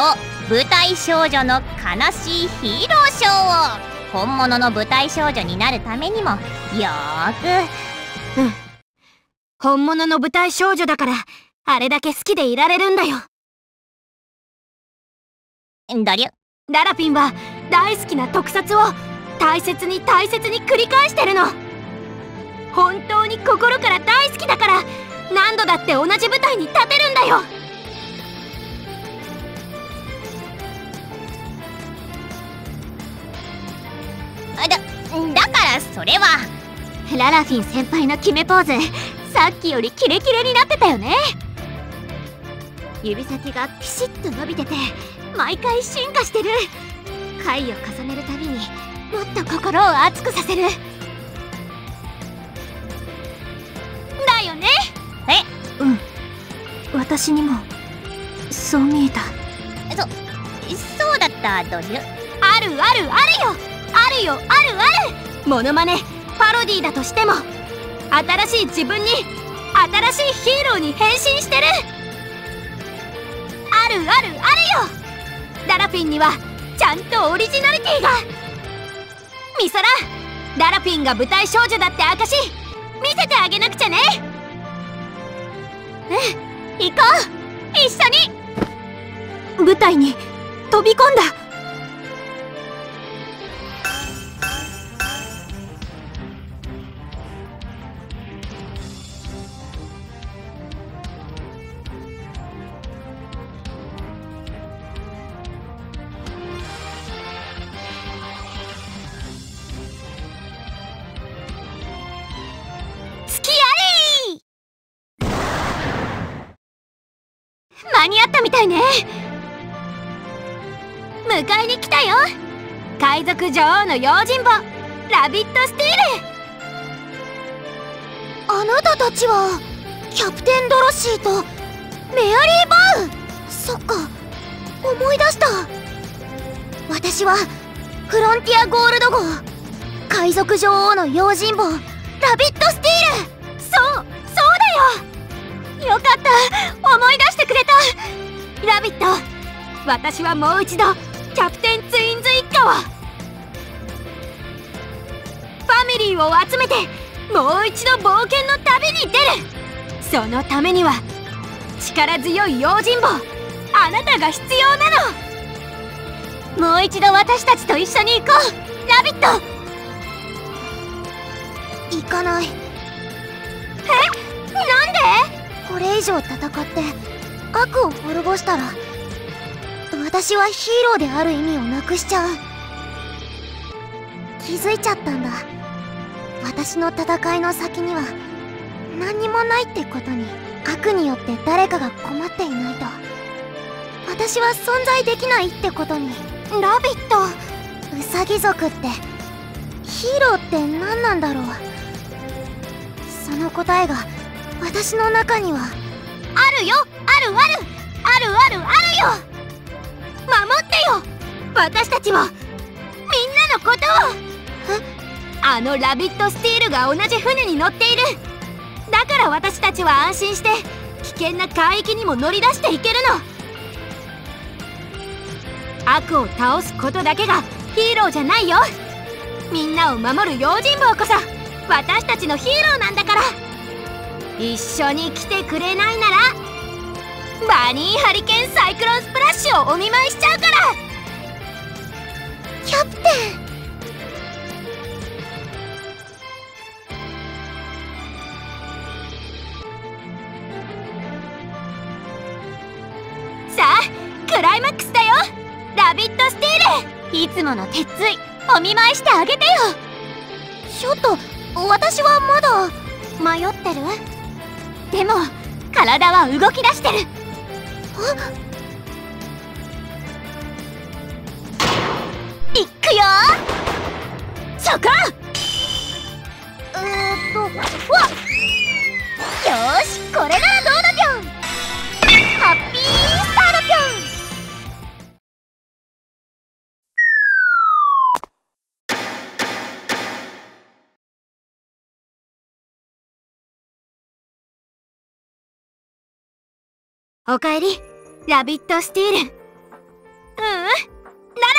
S4: 舞台少女の悲しいヒーローショーを本物の舞台少女になるためにもよーく。
S1: うん。本物の舞台少女だからあれだけ好きでいられるんだよ。
S4: ドリュ
S1: ララピンは大好きな特撮を大切に大切に繰り返してるの。本当に心から大好きだから何度だって同じ舞台に立てるんだよ。
S4: だだからそれは。
S5: ララフィン先輩の決めポーズさっきよりキレキレになってたよね。指先がピシッと伸びてて毎回進化してる。回を重ねるたびにもっと心を熱くさせる。だよね？
S3: 私にもそう見えた。
S4: そう。だったドリュ
S1: あるあるあるよ！あるよあるある！モノマネパロディだとしても新しい自分に新しいヒーローに変身してる！あるあるあるよララピンにはちゃんとオリジナリティが。ミソラララピンが舞台少女だって証見せてあげなくちゃね。
S5: 行こう。一緒に。
S3: 舞台に飛び込んだ。
S1: 海賊女王の用心棒ラビットスティ
S6: ールあなたたちはキャプテンドロシーとメアリー・バウそっか思い出した。私はフロンティア・ゴールド号海賊女王の用心棒ラビットスティール
S1: そうそうだよ。よかった。思い出してくれた。ラビット私はもう一度キャプテンツインズ一家を。ファミリーを集めてもう一度冒険の旅に出る。そのためには力強い用心棒あなたが必要な
S5: の。もう一度私たちと一緒に行こう。ラビット。
S6: 行かないえ？
S1: なんで？
S6: これ以上戦って悪を滅ぼしたら私はヒーローである意味をなくしちゃう。気づいちゃったんだ。私の戦いの先には何にもないってことに悪によって誰かが困っていないと。私は存在できないってことにラビットウサギ族ってヒーローって何なんだろう。その答えが私の中には
S1: あるよあるあるあるあるあるよ。守ってよ。私たちをみんなのことを。あのラビットスティールが同じ船に乗っている。だから私たちは安心して危険な海域にも乗り出していけるの。悪を倒すことだけがヒーローじゃないよ。みんなを守る用心棒こそ私たちのヒーローなんだから。一緒に来てくれないならバニーハリケーンサイクロンスプラッシュをお見舞いしちゃうから。
S6: キャプテン。
S1: ライマックスだよ。ラビットスティール。
S5: いつもの鉄槌。お見舞いしてあげてよ。
S6: ちょっと私はまだ迷ってる？
S5: でも体は動き出してる。
S1: いくよ。そこ！
S6: えー、っとわよ
S1: しこれならどうだおかえり。ラビットスティール。ううん？ララ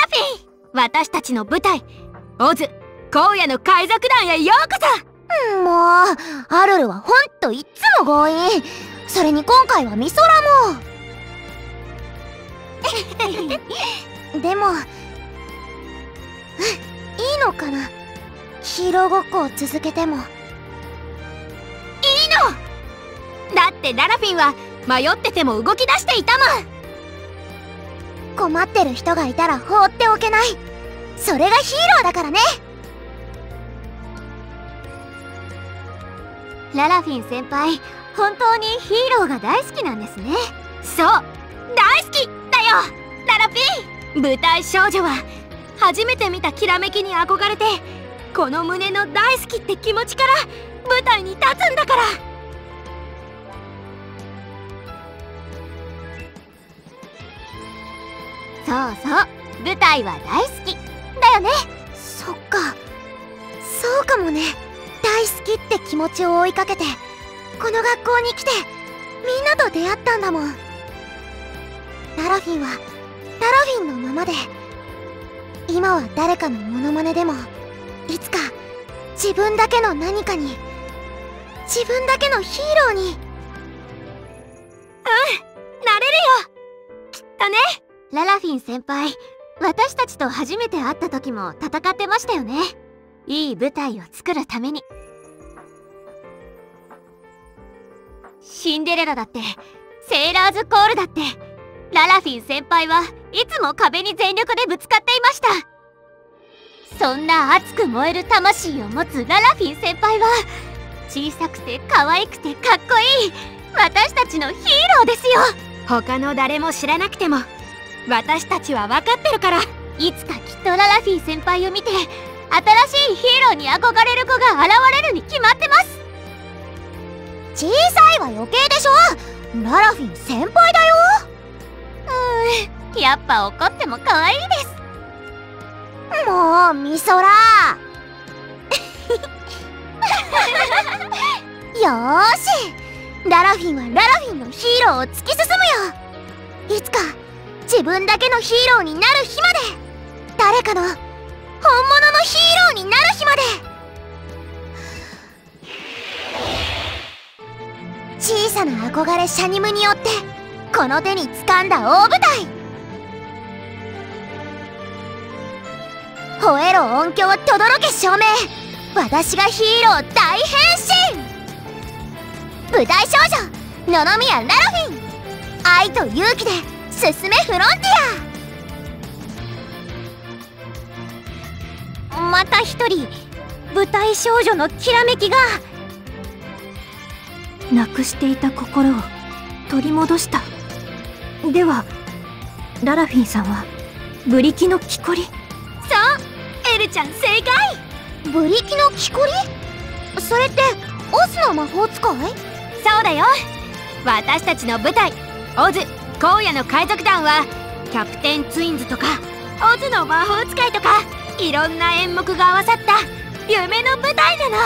S1: フィン。私たちの舞台。オズ荒野の海賊団へようこ
S6: そ。もうアルルはほんといっつも強引。それに今回はミソラも。でもうんいいのかな？ヒーローごっこを続けても。いい
S1: の！だってララフィンは迷ってても動き出していたもん。
S6: 困ってる人がいたら放っておけない。それがヒーローだからね。
S5: ララフィン先輩本当にヒーローが大好きなんですね。
S1: そう大好きだよララフィン。舞台少女は初めて見たきらめきに憧れてこの胸の大好きって気持ちから舞台に立つんだから
S5: そうそう。舞台は大好き。だよね。
S6: そっか。そうかもね。大好きって気持ちを追いかけてこの学校に来てみんなと出会ったんだもん。ララフィンはララフィンのままで今は誰かのモノマネでもいつか自分だけの何かに自分だけのヒーローに。うんなれるよ。
S1: きっとね
S5: ララフィン先輩私たちと初めて会った時も戦ってましたよね。いい舞台を作るために。シンデレラだってセーラーズコールだってララフィン先輩はいつも壁に全力でぶつかっていました。そんな熱く燃える魂を持つララフィン先輩は小さくて可愛くてかっこいい私たちのヒーローですよ。
S1: 他の誰も知らなくても私たちは分かってるから。
S5: いつかきっとララフィー先輩を見て新しいヒーローに憧れる子が現れるに決まってます。
S6: 小さいは余計でしょ？ララフィン先輩だよ。
S5: うーんやっぱ怒っても可愛いです。
S6: もうみそらよーし。ララフィンはララフィンのヒーローを突き進むよ。いつか自分だけのヒーローになる日まで。誰かの本物のヒーローになる日まで。小さな憧れシャニムによってこの手に掴んだ大舞台。吠えろ音響とどろけ照明。私がヒーロー大変身。舞台少女野々宮ララフィン。愛と勇気で進めフロンテ
S4: ィア。また一人舞台少女のきらめきが。
S3: なくしていた心を取り戻した。ではララフィンさんはブリキの木こり。そう
S1: エルちゃん正
S6: 解。ブリキの木こり？それってオスの魔法使い？
S1: そうだよ。私たちの舞台オズ荒野の海賊団はキャプテンツインズとかオズの魔法使いとかいろんな演目が合わさった夢の舞台なの。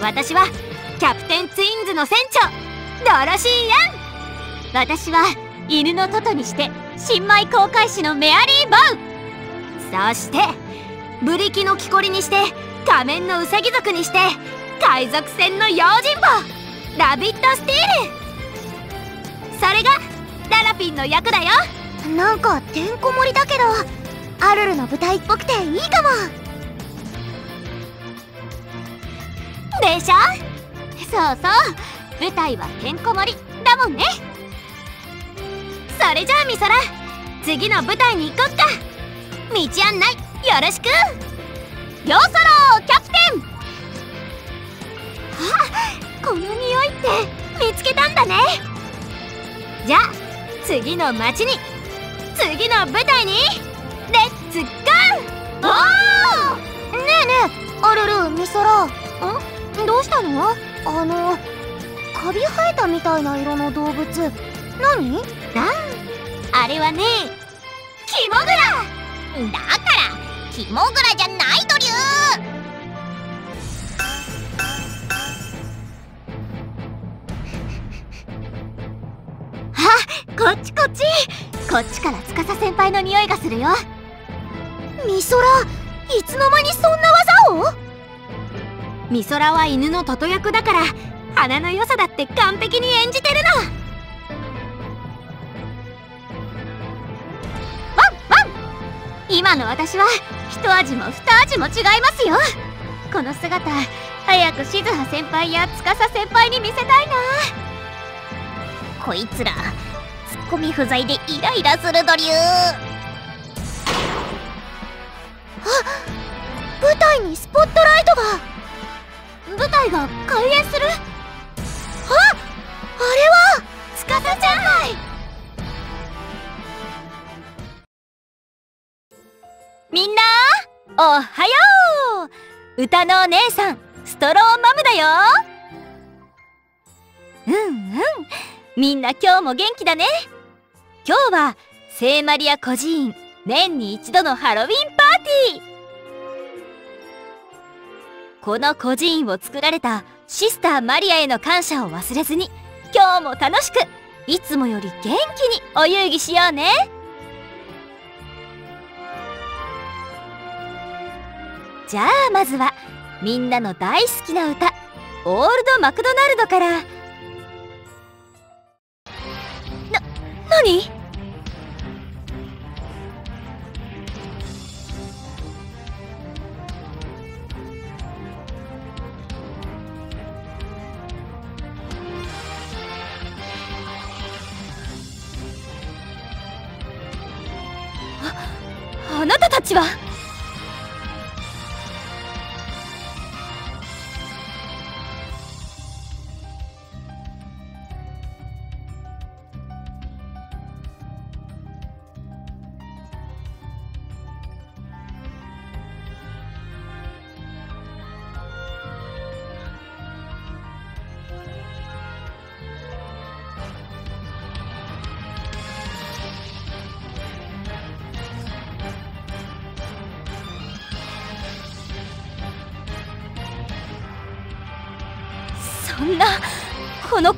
S1: 私はキャプテンツインズの船長。ドロシー・
S5: ヤン。私は犬のトトにして新米航海士のメアリー・バ
S1: ウ。そしてブリキの木こりにして仮面のウサギ族にして海賊船の用心棒。ラビット・スティール。それがララピンの役だよ。
S6: なんかてんこ盛りだけどアルルの舞台っぽくていいかも。
S1: でしょ？
S5: そうそう。舞台はてんこ盛りだもんね。
S1: それじゃあみそら次の舞台に行こっか。道案内よろしく。
S5: 両ソロキャプテン。
S1: あこの匂いって見つけたんだね。じゃあ次の町に次の舞台にレッツゴー!
S6: おーねえねえアルルミソラ。ん？どうしたの？あのカビ生えたみたいな色の動物。何？
S1: ああれはねキモグラ
S4: だからキモグラじゃないドリュー
S5: こっちこっち。こっちから司先輩の匂いがするよ。
S6: ミソラいつの間にそんな技を？
S1: ミソラは犬のトト役だから鼻の良さだって完璧に演じてるの。
S5: ワンワン！今の私は一味も二味も違いますよ。この姿早く静葉先輩や司先輩に見せたいな。
S4: こいつらコミ不在でイライラするドリュー。
S6: あ舞台にスポットライトが。
S1: 舞台が開演する？あ
S6: あれは？
S1: 司ちゃん
S5: みんなおはよう。歌のお姉さんストローマムだよ。うんうん。みんな今日も元気だね。今日は聖マリア孤児院年に一度のハロウィンパーティー。この孤児院を作られたシスターマリアへの感謝を忘れずに今日も楽しくいつもより元気にお遊戯しようね。じゃあまずはみんなの大好きな歌オールド・マクドナルドから。何？ああなたたちは？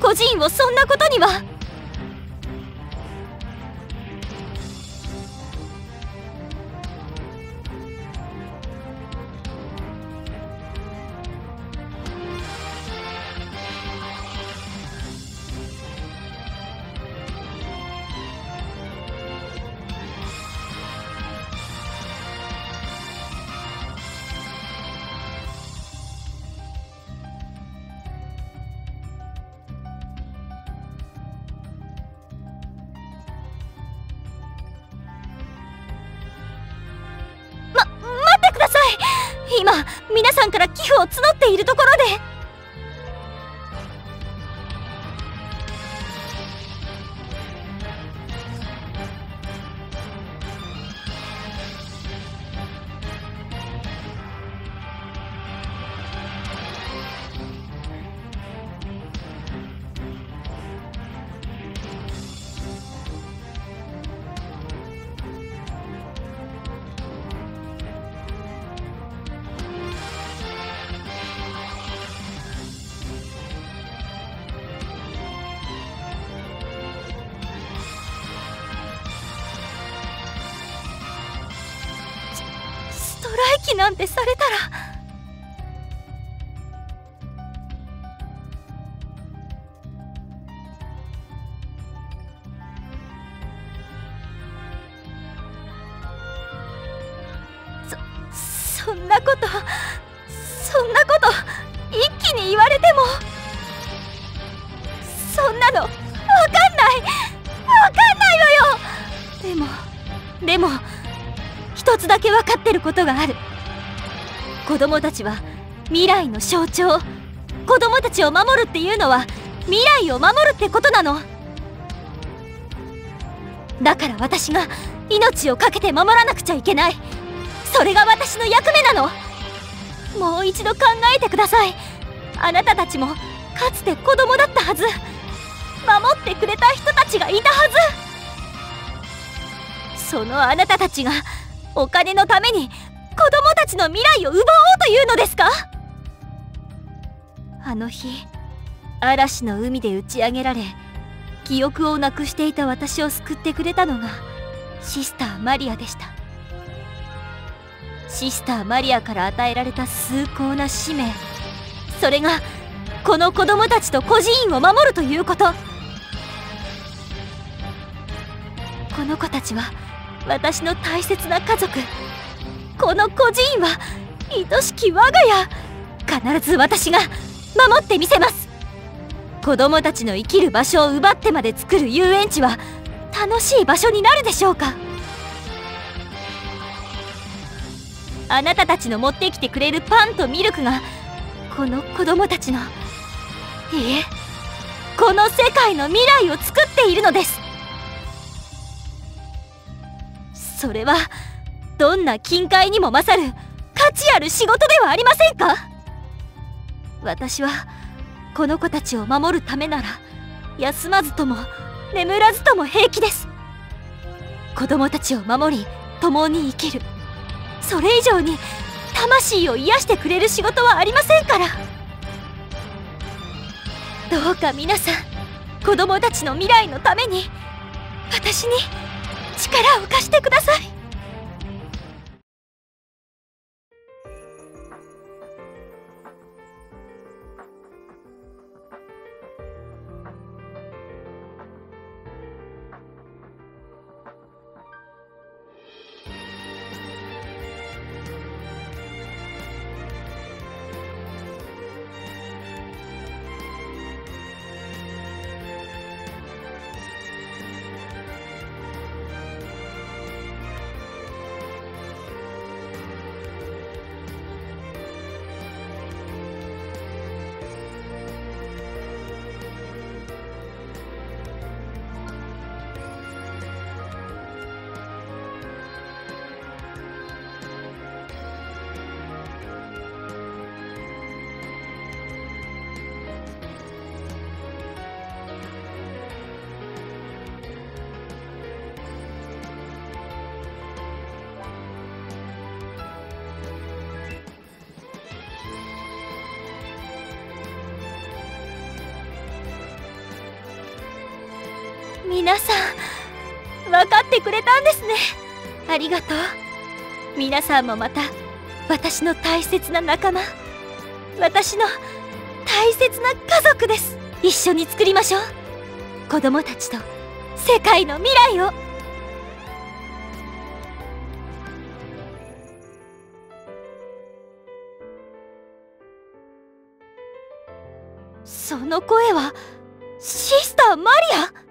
S7: 孤児院をそんなことには。っているところで。ストライキなんてされたら。供たちは未来の象徴。子供たちを守るっていうのは未来を守るってことなの。だから私が命を懸けて守らなくちゃいけない。それが私の役目なの。もう一度考えてください。あなたたちもかつて子供だったはず。守ってくれた人たちがいたはず。そのあなたたちがお金のために子供たちの未来を奪おうというのですか？あの日嵐の海で打ち上げられ記憶をなくしていた私を救ってくれたのがシスターマリアでした。シスターマリアから与えられた崇高な使命それがこの子供たちと孤児院を守るということ。この子たちは私の大切な家族。この孤児院は愛しき我が家。必ず私が守ってみせます。子供たちの生きる場所を奪ってまで作る遊園地は楽しい場所になるでしょうか。あなたたちの持ってきてくれるパンとミルクがこの子供たちのいいえこの世界の未来を作っているのです。それはどんな金塊にも勝る価値ある仕事ではありませんか？私はこの子たちを守るためなら休まずとも眠らずとも平気です。子供たちを守り共に生きる。それ以上に魂を癒してくれる仕事はありませんから。どうか皆さん子供たちの未来のために私に力を貸してください。
S4: たんですね。ありがとう。皆さんもまた私の大切な仲間私の大切な家族です。一緒に作りましょう。子供たちと世界の未来を。その声はシスターマリア？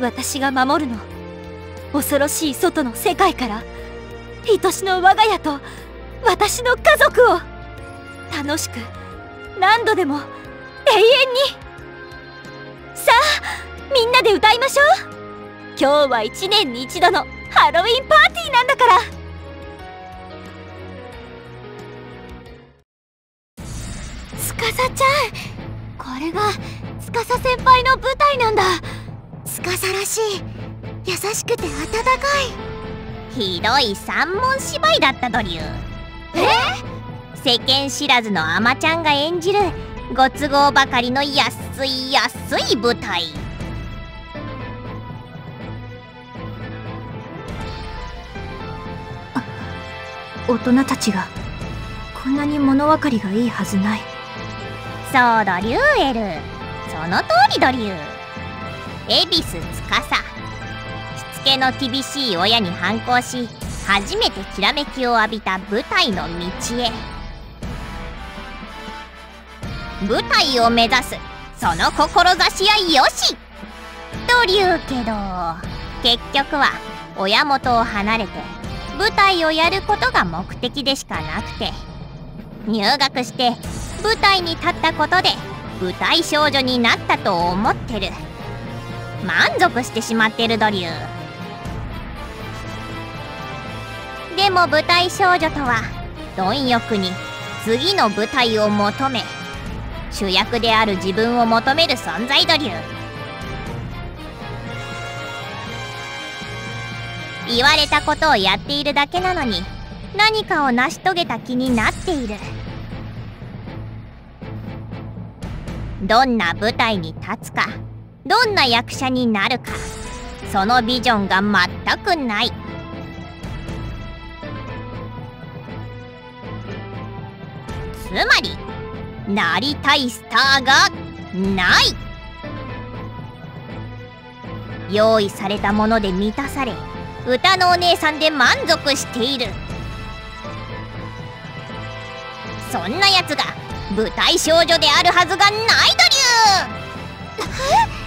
S4: 私が守るの。恐ろしい外の世界から愛しの我が家と私の家族を楽しく何度でも永遠に。さあみんなで歌いましょう。今日は一年に一度のハロウィンパーティーなんだから。
S6: つかさちゃんこれが司先輩の舞台なんだ。司らしい優しくて温かい。
S4: ひどい三文芝居だったドリューえ？世間知らずのアマちゃんが演じるご都合ばかりの安い安い舞台。
S3: 大人たちが。こんなに物分かりがいいはずない。
S4: そうドリューエル。その通りドリュー恵比寿司しつけの厳しい親に反抗し初めてきらめきを浴びた舞台の道へ。舞台を目指すその志はよし。と竜けど結局は親元を離れて舞台をやることが目的でしかなくて入学して舞台に立ったことで舞台少女になったと思ってる。満足してしまってるドリュー。でも舞台少女とは貪欲に次の舞台を求め主役である自分を求める存在ドリュー。言われたことをやっているだけなのに何かを成し遂げた気になっている。どんな舞台に立つかどんな役者になるか。そのビジョンが全くない。つまりなりたいスターがない。用意されたもので満たされ歌のお姉さんで満足している。そんなやつが舞台少女であるはずがないドリュー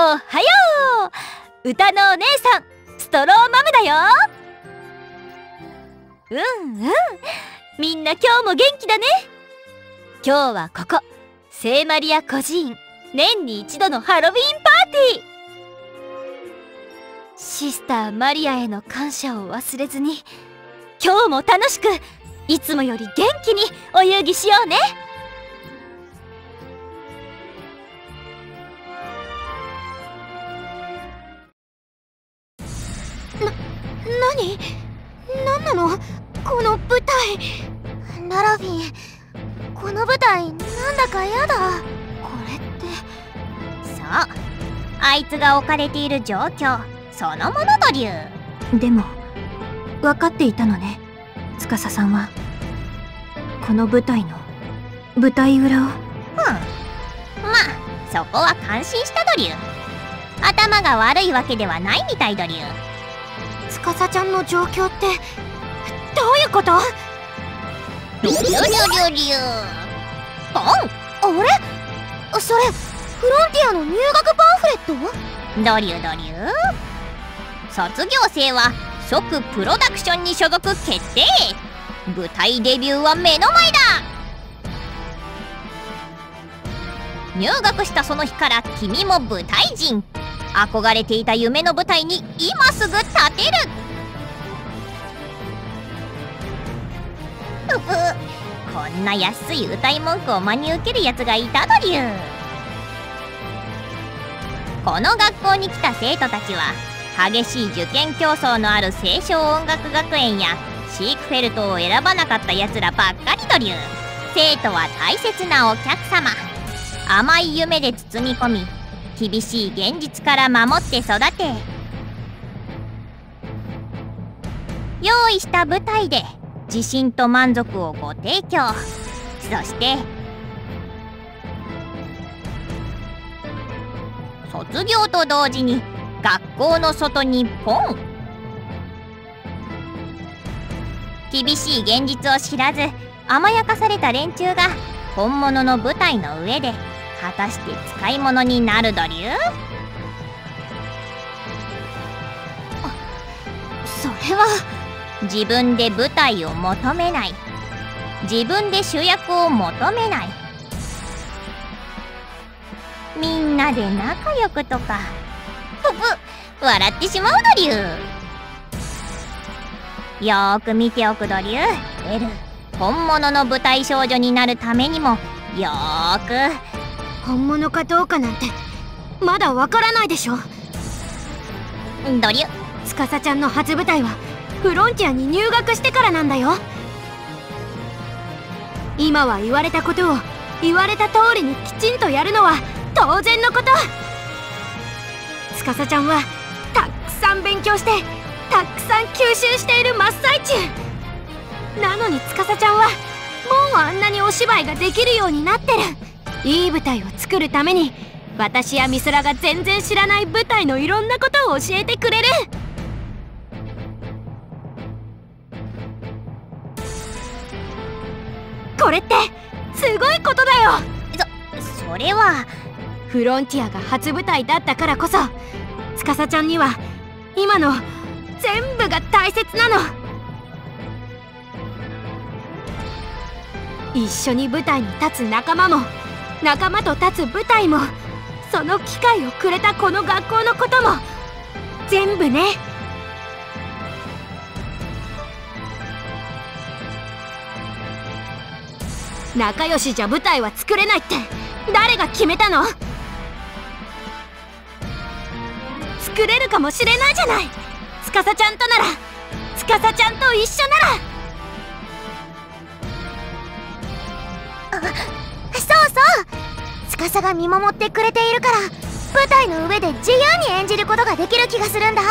S4: おはよう。歌のお姉さんストローマムだよ。
S7: うんうん。みんな今日も元気だね。今日はここ聖マリア孤児院。年に一度のハロウィンパーティー。シスターマリアへの感謝を忘れずに今日も楽しくいつもより元気にお遊戯しようね。
S1: ララフィンこの舞台なんだかやだ。これって
S4: そうあいつが置かれている状況そのものドリュー
S3: でも分かっていたのね司さんは。この舞台の舞台裏を？
S4: まあそこは感心したドリュー。頭が悪いわけではないみたいドリュー。
S1: 司ちゃんの状況ってどういうこと？
S4: リュリュリュリュリュポン？
S1: あれ？それフロンティアの入学パンフレット？
S4: ドリュドリュ卒業生は即プロダクションに所属決定。舞台デビューは目の前だ。入学したその日から君も舞台人。憧れていた夢の舞台に今すぐ立てるぷぷこんな安い歌い文句を真に受けるやつがいたとりゅうこの学校に来た生徒たちは激しい受験競争のある清少音楽学園やシークフェルトを選ばなかったやつらばっかりとりゅう生徒は大切なお客様甘い夢で包み込み厳しい現実から守って育て用意した舞台で自信と満足をご提供。そして卒業と同時に学校の外にポン。厳しい現実を知らず甘やかされた連中が本物の舞台の上で果たして使い物になるドリュー？
S1: それは。
S4: 自分で舞台を求めない。自分で主役を求めない。みんなで仲良くとか。ぷぷ笑ってしまうドリューよーく見ておくドリューエル本物の舞台少女になるためにも。よーく。
S1: 本物かどうかなんてまだわからないでしょ。
S4: ドリュ
S1: 司ちゃんの初舞台はフロンティアに入学してからなんだよ。今は言われたことを言われた通りにきちんとやるのは当然のこと。司ちゃんはたくさん勉強してたくさん吸収している真っ最中。なのに司ちゃんはもうあんなにお芝居ができるようになってる。いい舞台を作るために私や美空が全然知らない舞台のいろんなことを教えてくれる。これってすごいことだよ。
S4: そそれは。
S1: フロンティアが初舞台だったからこそ司ちゃんには今の全部が大切なの。一緒に舞台に立つ仲間も仲間と立つ舞台もその機会をくれたこの学校のことも全部ね仲良しじゃ舞台は作れないって。誰が決めたの？作れるかもしれないじゃない。司ちゃんとなら。司ちゃんと一緒なら。そうそう。司が見守ってくれているから舞台の上で自由に演じることができる気がするんだ。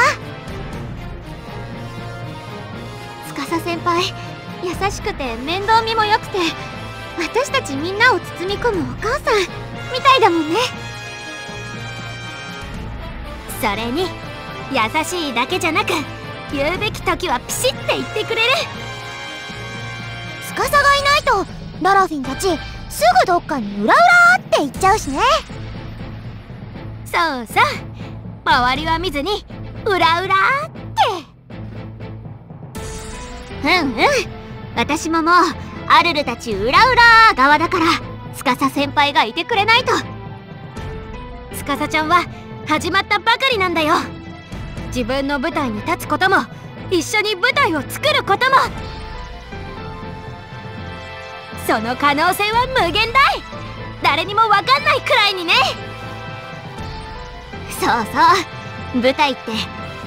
S1: 司先輩優しくて面倒見も良くて私たちみんなを包み込むお母さんみたいだもんね。それに優しいだけじゃなく言うべき時はピシッて言ってくれる。司がいないとララフィンたちすぐどっかにうらうらって言っちゃうしね。そうそう周りは見ずにうらうらって。
S5: うんうん。私ももうアルルたち裏裏側だから司先輩がいてくれないと。
S1: 司ちゃんは始まったばかりなんだよ。自分の舞台に立つことも一緒に舞台を作ることも。その可能性は無限大。誰にも分かんないくらいにね。
S5: そうそう。舞台って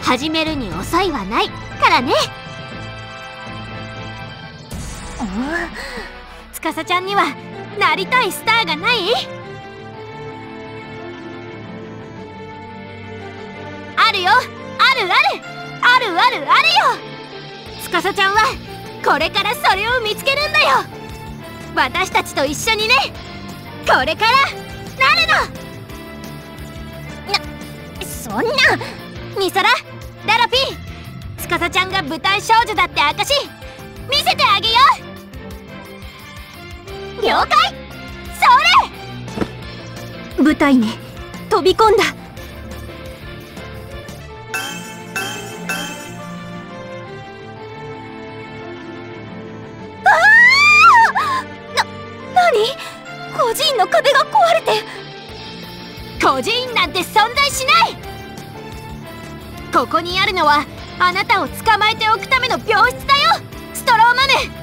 S5: 始めるに遅いはないからね。
S1: 司ちゃんにはなりたいスターがない？あるよ。あるある。あるあるあるよ。司ちゃんはこれからそれを見つけるんだよ。私たちと一緒にね。これからなる
S4: の。なそんな。
S1: ミソラララピー。司ちゃんが舞台少女だって証見せてあげよう。了解。そ
S7: れ。舞台に飛び込んだ。孤児院の壁が壊れて。
S1: 孤児院なんて存在しない。ここにあるのはあなたを捕まえておくための病室だよ。ストローマ
S5: ム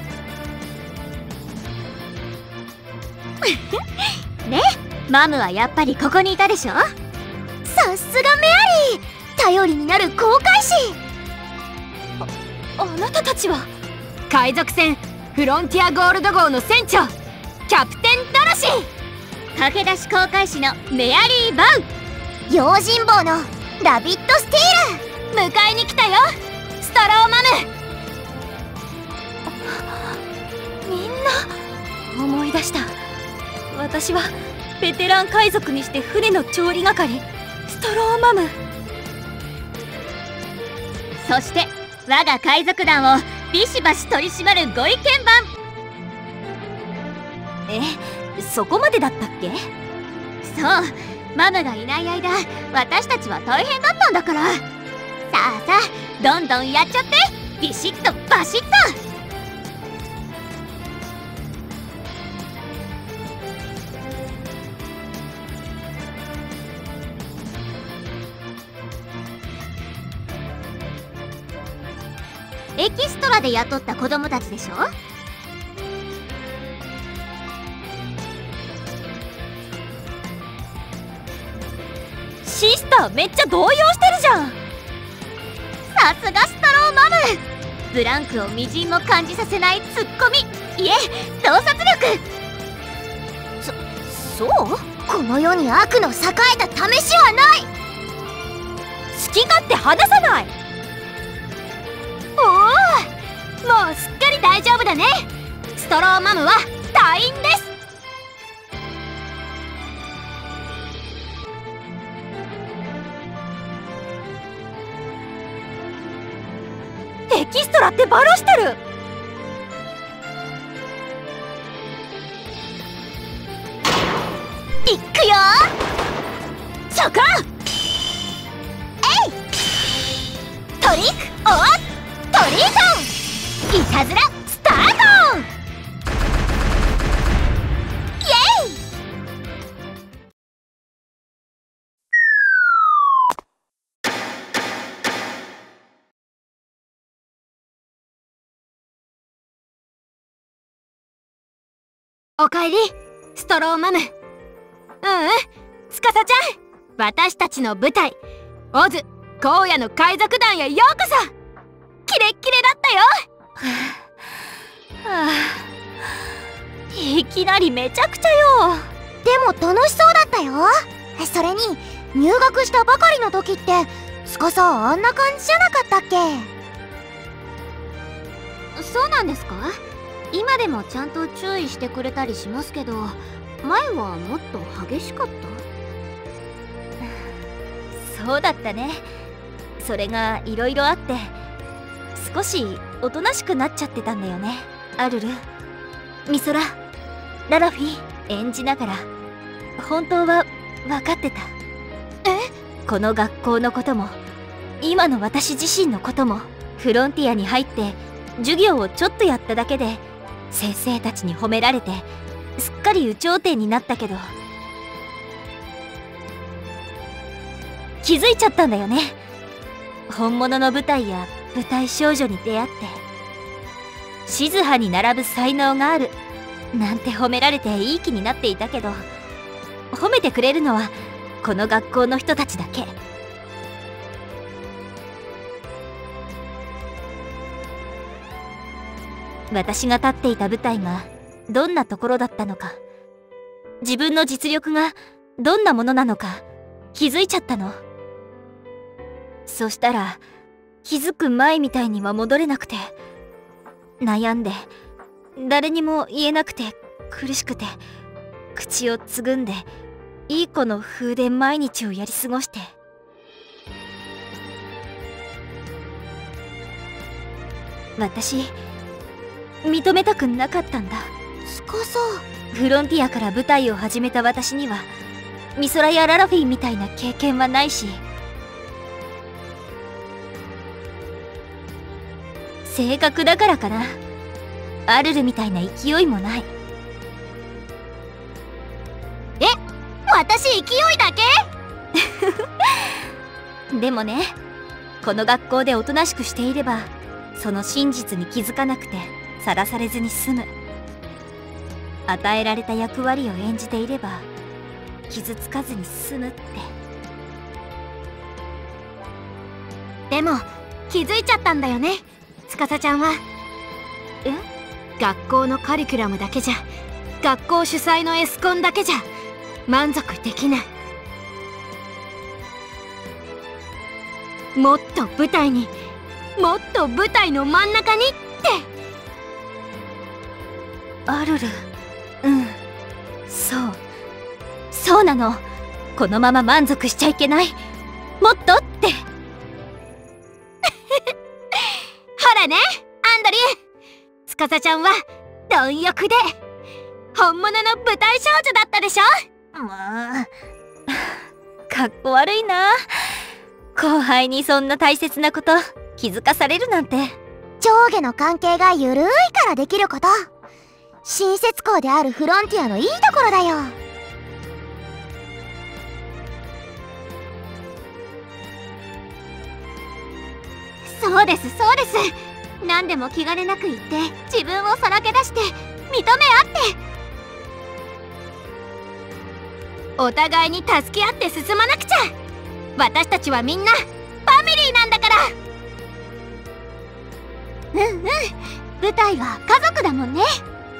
S5: ねマムはやっぱりここにいたでしょ？さ
S6: すがメアリー！頼りになる航海士！
S7: ああなたたちは？
S1: 海賊船フロンティアゴールド号の船長キャプテンドロシ！
S5: ー駆け出し航海士のメアリー・バウ！
S6: 用心棒のラビット・スティ
S1: ール！迎えに来たよ！ストローマ
S7: ム！みんな思い出した私はベテラン海賊にして船の調理係ストローマム。
S5: そして我が海賊団をビシバシ取り締まるご意見番。
S7: えそこまでだったっけ？
S5: そうマムがいない間私たちは大変だったんだから。さあさあどんどんやっちゃってビシッとバシッとエキストラで雇った子供たちでしょ？
S7: シスターめっちゃ動揺してるじゃん。
S5: さすがストローマム。ブランクをみじんも感じさせないツッコミ。いえ洞察力。
S6: そそう？この世に悪の栄えた試しはない。
S7: 好き勝手話さない。
S1: もうすっかり大丈夫だね。ストローマムは退院です。
S7: エキストラってバラしてる。
S1: おかえり。ストローマム。うんうん。司ちゃん。私たちの舞台。オズ荒野の海賊団へようこそ。キレッキレだったよ。
S7: はあ。いきなりめちゃくちゃよ。
S6: でも楽しそうだったよ。それに入学したばかりの時って司あんな感じじゃなかったっ
S5: け？そうなんですか？今でもちゃんと注意してくれたりしますけど前はもっと激しかった？
S7: そうだったね。それがいろいろあって少しおとなしくなっちゃってたんだよね。アルルミソラララフィ演じながら本当は分かってた。え？この学校のことも今の私自身のこともフロンティアに入って授業をちょっとやっただけで先生たちに褒められてすっかり有頂天になったけど気づいちゃったんだよね。本物の舞台や舞台少女に出会って静葉に並ぶ才能があるなんて褒められていい気になっていたけど褒めてくれるのはこの学校の人たちだけ。私が立っていた舞台がどんなところだったのか。自分の実力がどんなものなのか。気づいちゃったの。そしたら気づく前みたいには戻れなくて。悩んで誰にも言えなくて苦しくて口をつぐんでいい子の風で毎日をやり過ごして。私認めたくなかったんだ。
S6: つかさ
S7: フロンティアから舞台を始めた私にはミソラやララフィーみたいな経験はないし。性格だからかな。アルルみたいな勢いもない。
S1: え？私勢いだ
S7: け？でもねこの学校でおとなしくしていればその真実に気づかなくてさらされずに済む。与えられた役割を演じていれば傷つかずに済むって。
S1: でも気づいちゃったんだよね司ちゃんは。え？学校のカリキュラムだけじゃ学校主催のエスコンだけじゃ満足できない。もっと舞台にもっと舞台の真ん中にって
S7: アルルうん。そう。そうなの。このまま満足しちゃいけない。もっとって。
S1: ほらねアンドリュー。司ちゃんは貪欲で本物の舞台少女だったでしょ？
S7: もうかっこ悪いな。後輩にそんな大切なこと気づかされるなんて。
S6: 上下の関係がゆるいからできること新設校であるフロンティアのいいところだよ。
S1: そうですそうです。何でも気兼ねなく言って自分をさらけ出して認め合って。お互いに助け合って進まなくちゃ。私たちはみんなファミリーなんだから。うんうん。舞台は家族だもんね。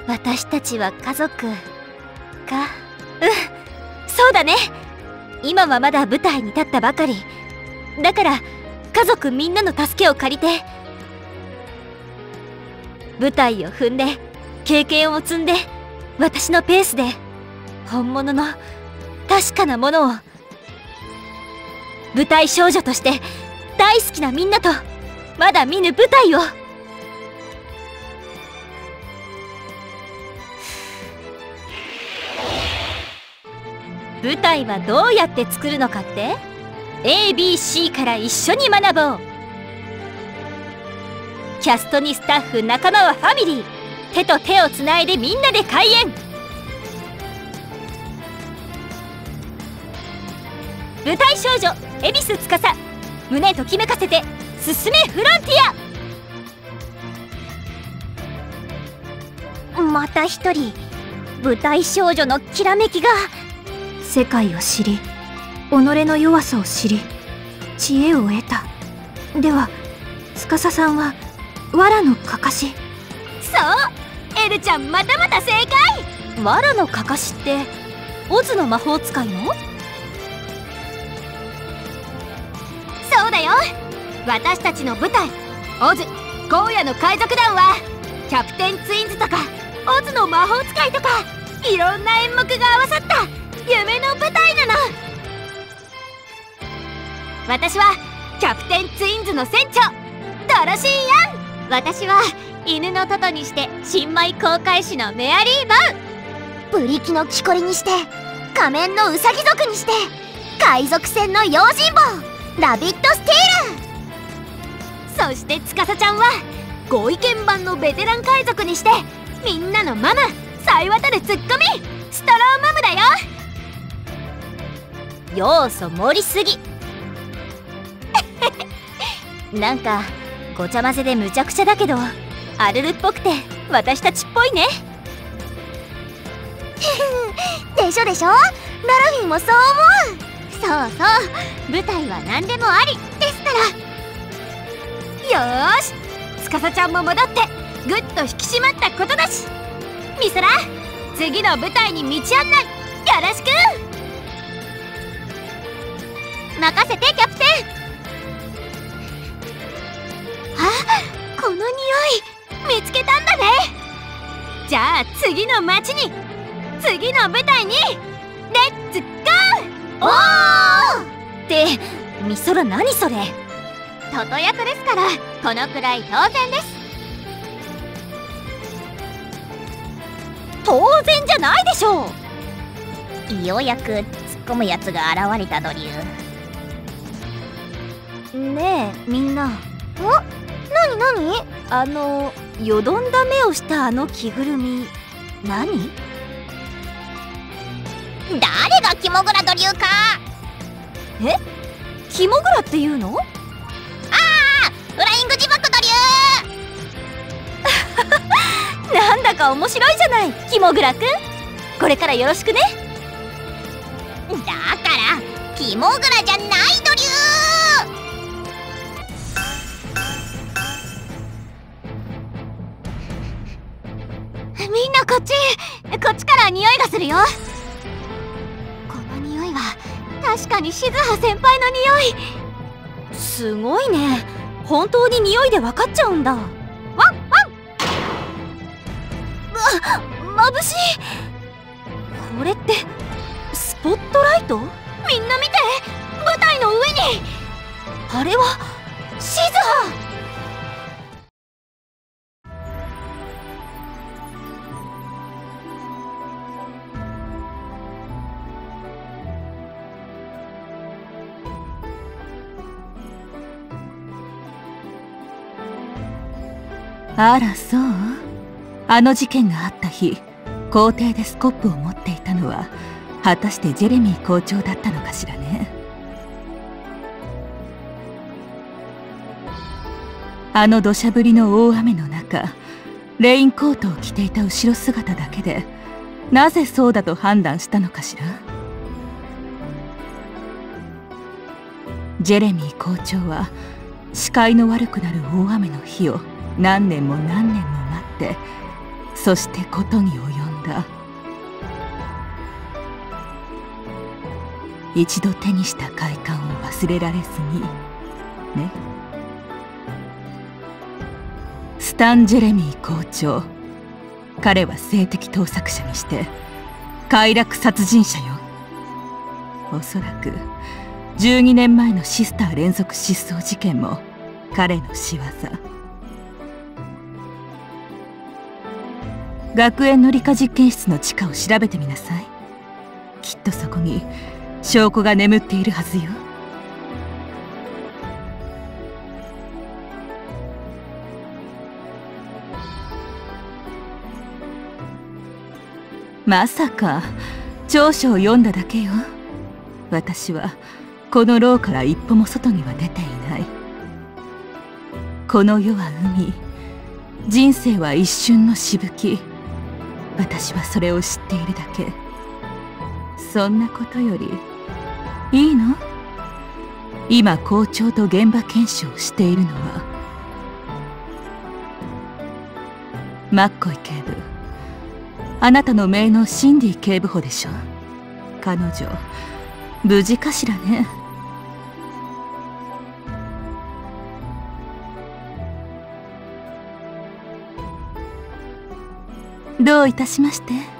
S7: 私たちは家族か？うん。そうだね。今はまだ舞台に立ったばかり。だから家族みんなの助けを借りて舞台を踏んで経験を積んで私のペースで本物の確かなものを舞台少女として大好きなみんなとまだ見ぬ舞台を舞台はどうやって作るのかって？ABC から一緒に学ぼう。キャストにスタッフ仲間はファミリー。手と手をつないでみんなで開演。舞台少女恵比寿司。胸ときめかせて進めフロンティ
S6: ア。また一人舞台少女のきらめきが。
S3: 世界を知り己の弱さを知り知恵を得た。では司さんは藁のかかし。
S1: そうエルちゃんまたまた正解。
S7: 藁のかかしってオズの魔法使いの？
S1: そうだよ。私たちの舞台オズ荒野の海賊団はキャプテンツインズとかオズの魔法使いとかいろんな演目が合わさった夢の舞台なの。私はキャプテンツインズの船長。ドロシー・ヤン。
S7: 私は犬のトトにして新米航海士のメアリー・バ
S6: ウ。ブリキの木こりにして仮面のウサギ族にして海賊船の用心棒。ラビット・スティール
S1: そして司ちゃんはご意見番のベテラン海賊にしてみんなのママさえ渡るツッコミ。ストローマムだよ
S4: 要素盛りすぎ。なんかごちゃ混ぜでむちゃくちゃだけどアルルっぽくて私たちっぽいね。
S6: でしょでしょ？ララフィーもそう思う。
S4: そうそう。舞台は何でもあり。ですから。
S1: よーし。司ちゃんも戻ってぐっと引き締まったことだし。みそら。次の舞台に道案内。よろしく。
S4: 任せてキャプテン。
S1: あこの匂い。見つけたんだね。じゃあ次の街に次の舞台にレッツゴー。
S4: おおってみそら何それ。トト役ですからこのくらい当然です。当然じゃないでしょう。ようやく突っ込むやつが現れたドリュ
S3: ーねえみんな。
S6: おなになに？
S3: あのよどんだ目をしたあの着ぐるみ。何
S4: 誰がキモグラドリューか。
S3: え？キモグラっていうの？あ
S4: あフライング自爆ド
S3: リューなんだか面白いじゃないキモグラくん。これからよろしくね。
S4: だからキモグラじゃないドリ
S1: ュこっちから匂いがするよ。この匂いは確かに静葉先輩の匂
S3: い。すごいね。本当に匂いで分かっちゃうんだ。ワンワン。うわ眩しい。これってスポットライト？みん
S1: な見て。舞台の上に。
S3: あれは
S8: あらそう。あの事件があった日校庭でスコップを持っていたのは果たしてジェレミー校長だったのかしらね。あの土砂降りの大雨の中レインコートを着ていた後ろ姿だけでなぜそうだと判断したのかしら？ジェレミー校長は視界の悪くなる大雨の日を何年も何年も待ってそしてことに及んだ。一度手にした快感を忘れられずにね。スタン・ジェレミー校長彼は性的盗作者にして快楽殺人者よ。おそらく12年前のシスター連続失踪事件も彼の仕業。学園の理科実験室の地下を調べてみなさい。きっとそこに証拠が眠っているはずよ。まさか長所を読んだだけよ。私はこの牢から一歩も外には出ていない。この世は海。人生は一瞬のしぶき。私はそれを知っているだけ。そんなことよりいいの？今校長と現場検証をしているのはマッコイ警部。あなたの姪のシンディ警部補でしょ。彼女無事かしらね？どういたしまして。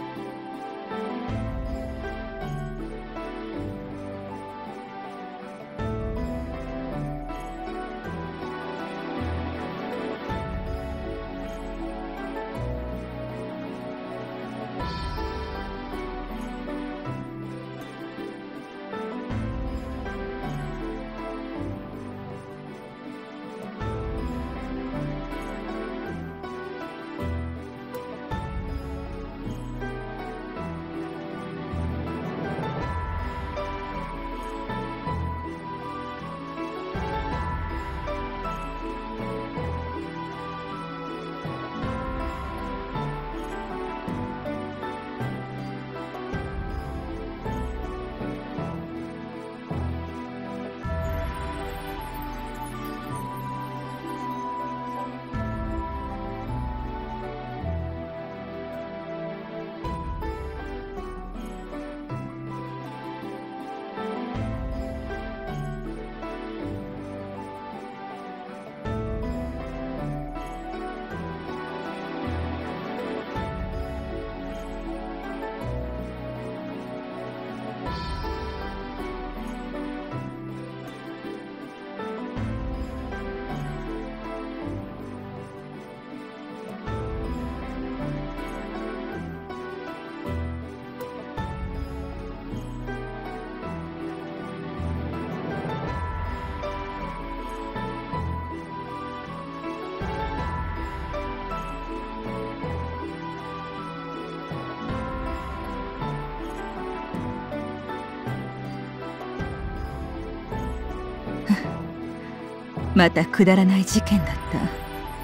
S8: またくだらない事件だっ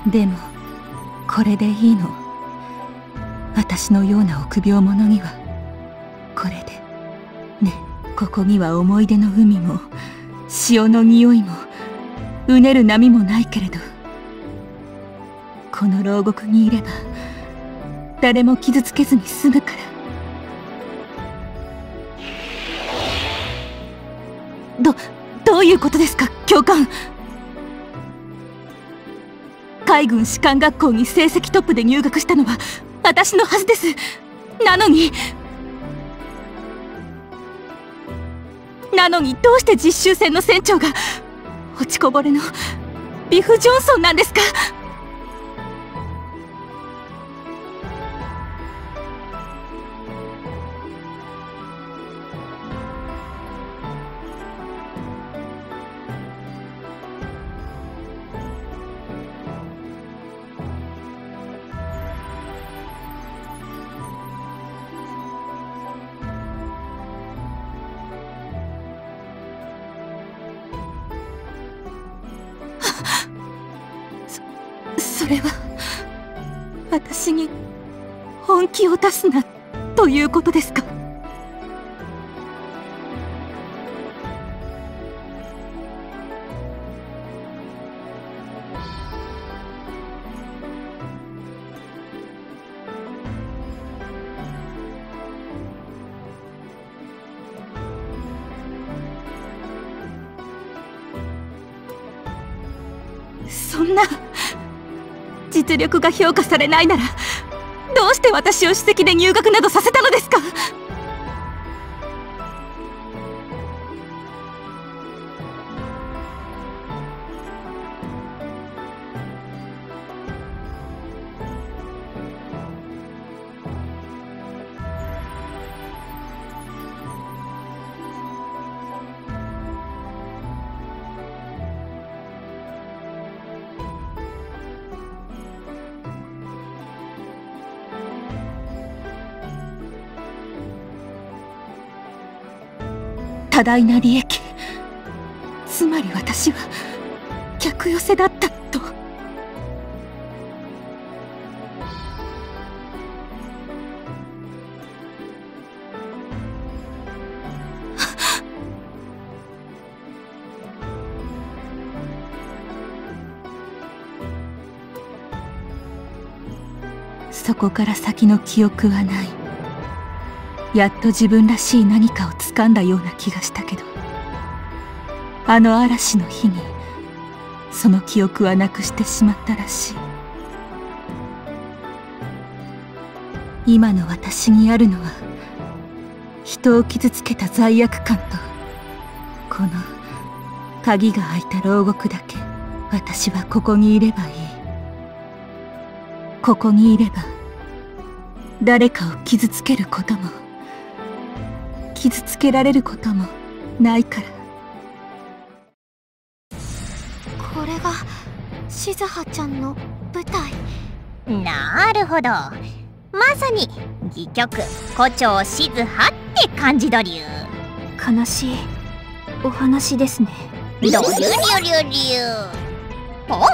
S8: た。でもこれでいいの。私のような臆病者にはこれでねここには思い出の海も潮の匂いもうねる波もないけれどこの牢獄にいれば誰も傷つけずに済むから。どどういうことですか教官。海軍士官学校に成績トップで入学したのは私のはずです。なのになのにどうして実習船の船長が落ちこぼれのビフ・ジョンソンなんですか？出すなということですか？そんな実力が評価されないならって私を首席で入学などさせたのですか？大な利益。つまり私は客寄せだったと。そこから先の記憶はない。やっと自分らしい何かを掴んだような気がしたけどあの嵐の日にその記憶はなくしてしまったらしい。今の私にあるのは人を傷つけた罪悪感とこの鍵が開いた牢獄だけ私はここにいればいい。ここにいれば誰かを傷つけることも傷つけられることもないから。
S6: これがしずはちゃんの舞台。
S4: なるほど。まさに戯曲胡蝶しずはって感じだりゅう
S3: 悲しいお話ですね。
S4: りゅりゅりゅりゅりゅポ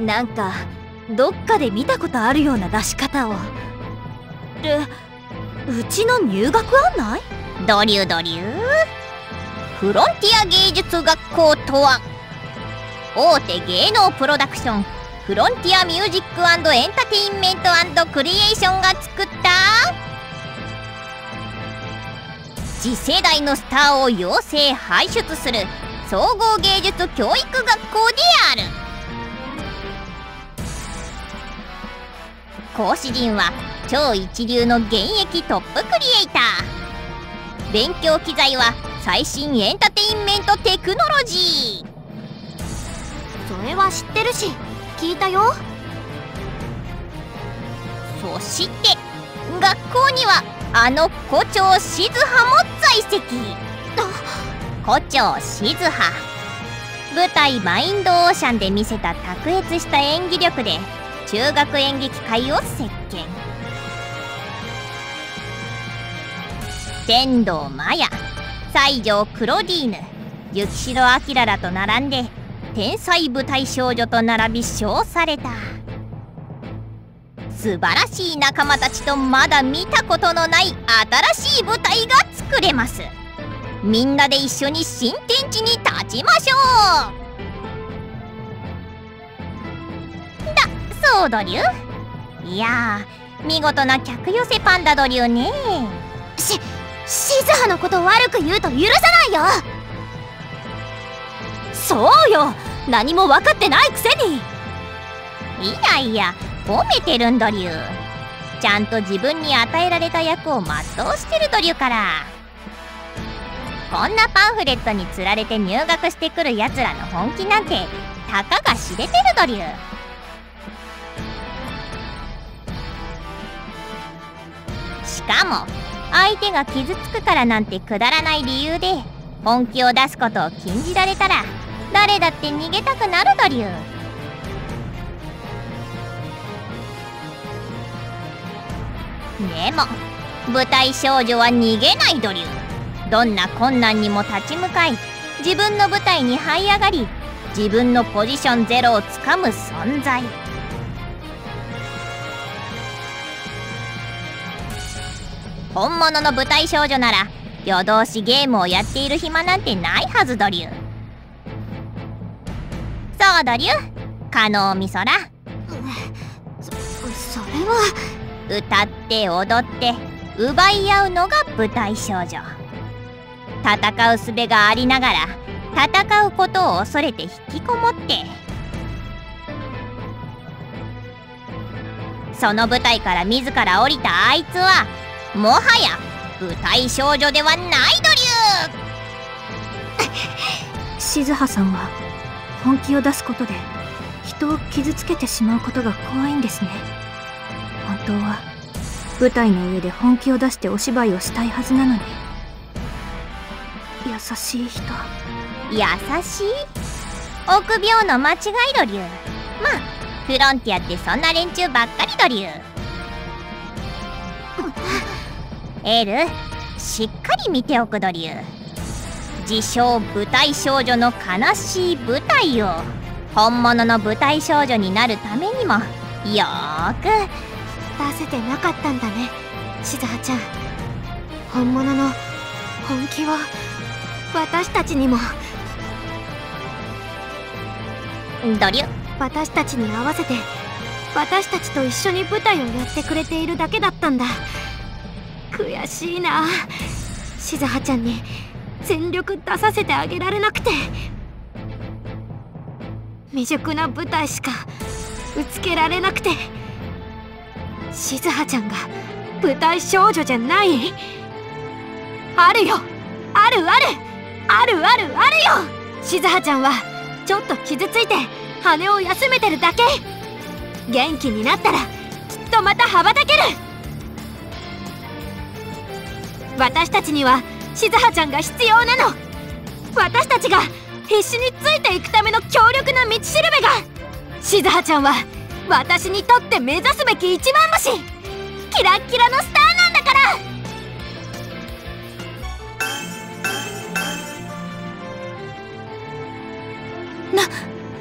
S4: ン
S5: なんかどっかで見たことあるような出し方をるうちの入学案内
S4: ドリュードリュー。フロンティア芸術学校とは？大手芸能プロダクションフロンティアミュージックエンターテインメントクリエーションが作った。次世代のスターを養成輩出する。総合芸術教育学校である。講師陣は超一流の現役トップクリエイター。勉強機材は最新エンターテインメントテクノロジー。
S6: それは知ってるし聞いたよ。
S4: そして学校にはあの胡蝶しずはも在籍。胡蝶しずは舞台「マインドオーシャン」で見せた卓越した演技力で中学演劇界を席巻天童マヤ。西条クロディーヌ。雪城明らと並んで天才舞台少女と並び称された。素晴らしい仲間たちとまだ見たことのない新しい舞台が作れます。みんなで一緒に新天地に立ちましょう。だそうドリューいや見事な客寄せパンダドリューね。
S6: しシズハのこと悪く言うと許さないよ。
S1: そうよ。何も分かってないくせに。
S4: いやいや褒めてるんドリューちゃんと自分に与えられた役を全うしてるドリューから。こんなパンフレットにつられて入学してくるやつらの本気なんてたかが知れてるドリューしかも相手が傷つくからなんてくだらない理由で本気を出すことを禁じられたら誰だって逃げたくなるドリューでも舞台少女は逃げないドリュー。どんな困難にも立ち向かい自分の舞台に這い上がり自分のポジションゼロをつかむ存在。本物の舞台少女なら夜通しゲームをやっている暇なんてないはずドリュー。そうドリュー加納美空
S6: そそれは。
S4: 歌って踊って奪い合うのが舞台少女。戦う術がありながら戦うことを恐れて引きこもって。その舞台から自ら降りたあいつはもはや舞台少女ではないドリュー
S3: 静葉さんは本気を出すことで人を傷つけてしまうことが怖いんですね。本当は舞台の上で本気を出してお芝居をしたいはずなのに。優しい人。
S4: 優しい？臆病の間違いドリューまあフロンティアってそんな連中ばっかりドリューエル。しっかり見ておくドリュー。自称舞台少女の悲しい舞台を。本物の舞台少女になるためにも。よーく。
S6: 出せてなかったんだね。静葉ちゃん。本物の本気を。私たちにも。
S4: ドリュ
S6: 私たちに合わせて。私たちと一緒に舞台をやってくれているだけだったんだ悔しいな。静葉ちゃんに全力出させてあげられなくて。未熟な舞台しかぶつけられなくて。静葉ちゃんが舞台少女じゃない？あるよ。あるある。あるあるあるよ。静葉ちゃんはちょっと傷ついて羽を休めてるだけ。元気になったらきっとまた羽ばたける。私たちには静葉ちゃんが必要なの。私たちが必死についていくための強力な道しるべが。静葉ちゃんは私にとって目指すべき一番星。キラッキラのスターなんだから。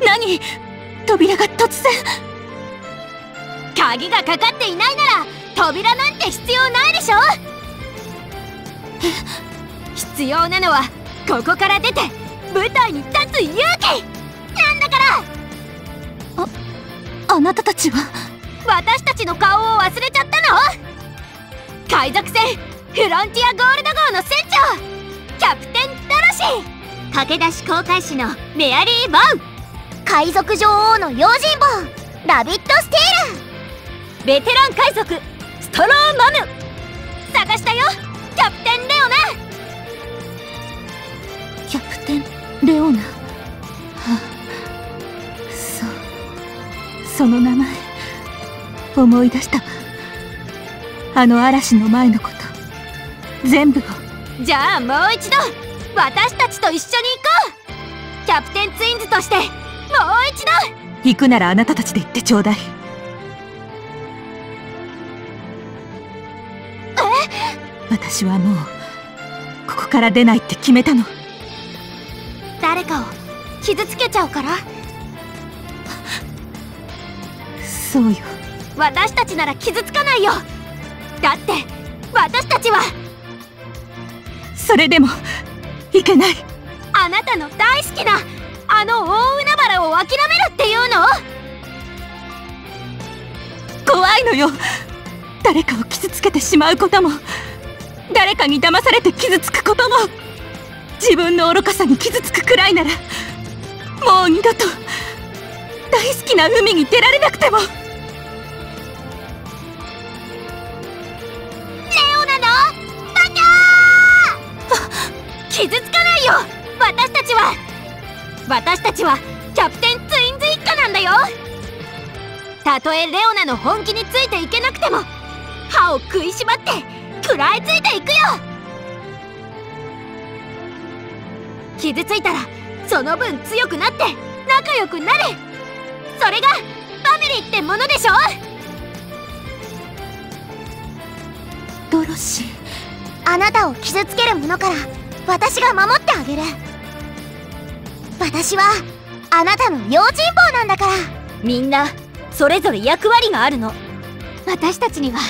S8: 何？扉が突然。
S1: 鍵がかかっていないなら扉なんて必要ないでしょ必要なのはここから出て舞台に立つ勇気。なんだから。
S8: あなたたちは？
S1: 私たちの顔を忘れちゃったの。海賊船フロンティアゴールド号の船長。キャプテン・ドロシー駆け出し航海士のメアリー・バウ
S6: 海賊女王の用心棒。ラビット・スティ
S1: ベテラン海賊ストローマム。探したよキャプテン・レオナ。
S8: キャプテンレオナ。はあそう。その名前思い出した。わあの嵐の前のこと全部を。
S1: じゃあもう一度私たちと一緒に行こう。キャプテンツインズとしてもう一度。
S8: 行くならあなたたちで行ってちょうだい私はもうここから出ないって決めたの。
S6: 誰かを
S1: 傷つけちゃうから？
S8: そうよ。
S1: 私たちなら傷つかないよ。だって私たちは。
S8: それでもいけない。
S1: あなたの大好きなあの大海原を諦めるっていうの？
S8: 怖いのよ。誰かを傷つけてしまうことも誰かに騙されて傷つくことも自分の愚かさに傷つくくらいならもう二度と大好きな海に出られなくても。
S1: レオナのバカー傷つかないよ！私たちは私たちはキャプテンツインズ一家なんだよ！たとえレオナの本気についていけなくても歯を食いしばって食らいついていくよ。傷ついたらその分強くなって仲良くなる。それがファミリーってものでしょ？
S8: ドロシー
S6: あなたを傷つける者から私が守ってあげる。私はあなたの用心棒なんだから。
S5: みんなそれぞれ役割があるの。私たちにはキ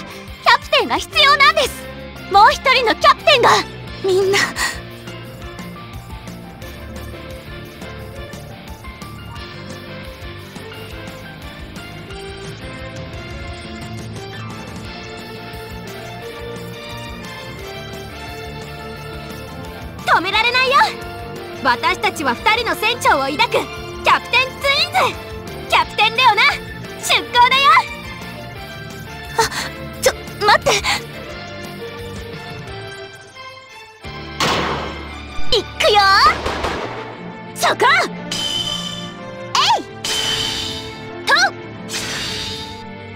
S5: ャプテンが必要なんですもう一人のキャプテンが
S8: みんな。
S1: 止められないよ。私たちは2人の船長を抱く。キャプテンツインズ。キャプテンレオナ出航だよ。
S6: あちょ待って。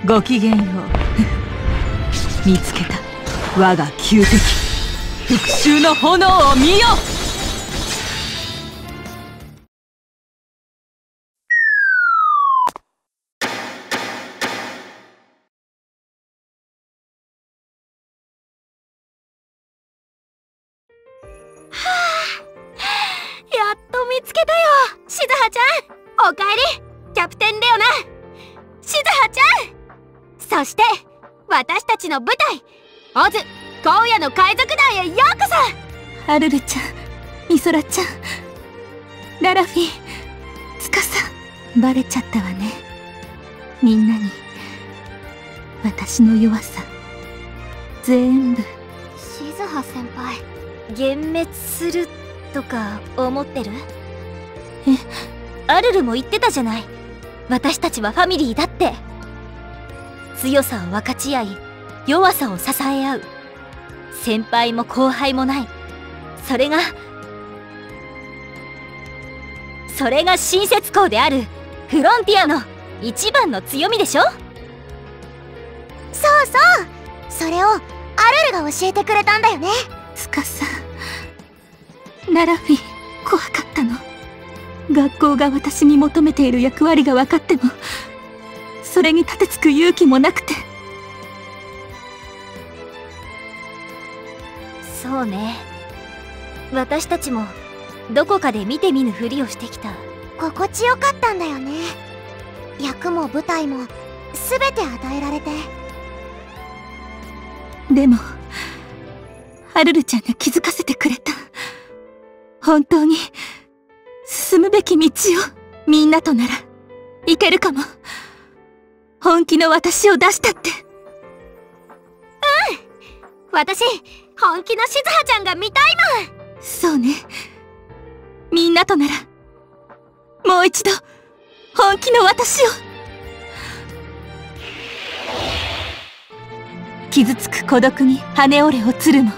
S8: ごきげんよう見つけた。我が旧敵。復讐の炎を見よ。
S1: そして私たちの舞台オズ荒野の海賊団へようこそ。
S8: アルルちゃんミソラちゃんララフィツカさんバレちゃったわね。みんなに私の弱さ全部。
S1: しずは先輩
S5: 幻滅するとか思ってる？
S8: え？
S5: アルルも言ってたじゃない。私たちはファミリーだって強さを分かち合い弱さを支え合う。先輩も後輩もない。それがそれが新設校であるフロンティアの一番の強みでしょ？
S6: そうそう。それをアルルが教えてくれたんだよね。
S8: ツカさんララフィ怖かったの。学校が私に求めている役割が分かってもそれに立てつく勇気もなくて。
S5: そうね。私たちもどこかで見て見ぬふりをしてきた。
S6: 心地よかったんだよね。役も舞台も全て与えられて。
S8: でもハルルちゃんが気づかせてくれた。本当に進むべき道をみんなとならいけるかも本気の私を出したって。
S1: 私本気のしずはちゃんが見たい
S8: そうね。みんなとならもう一度本気の私を。傷つく孤独に羽折れをつるも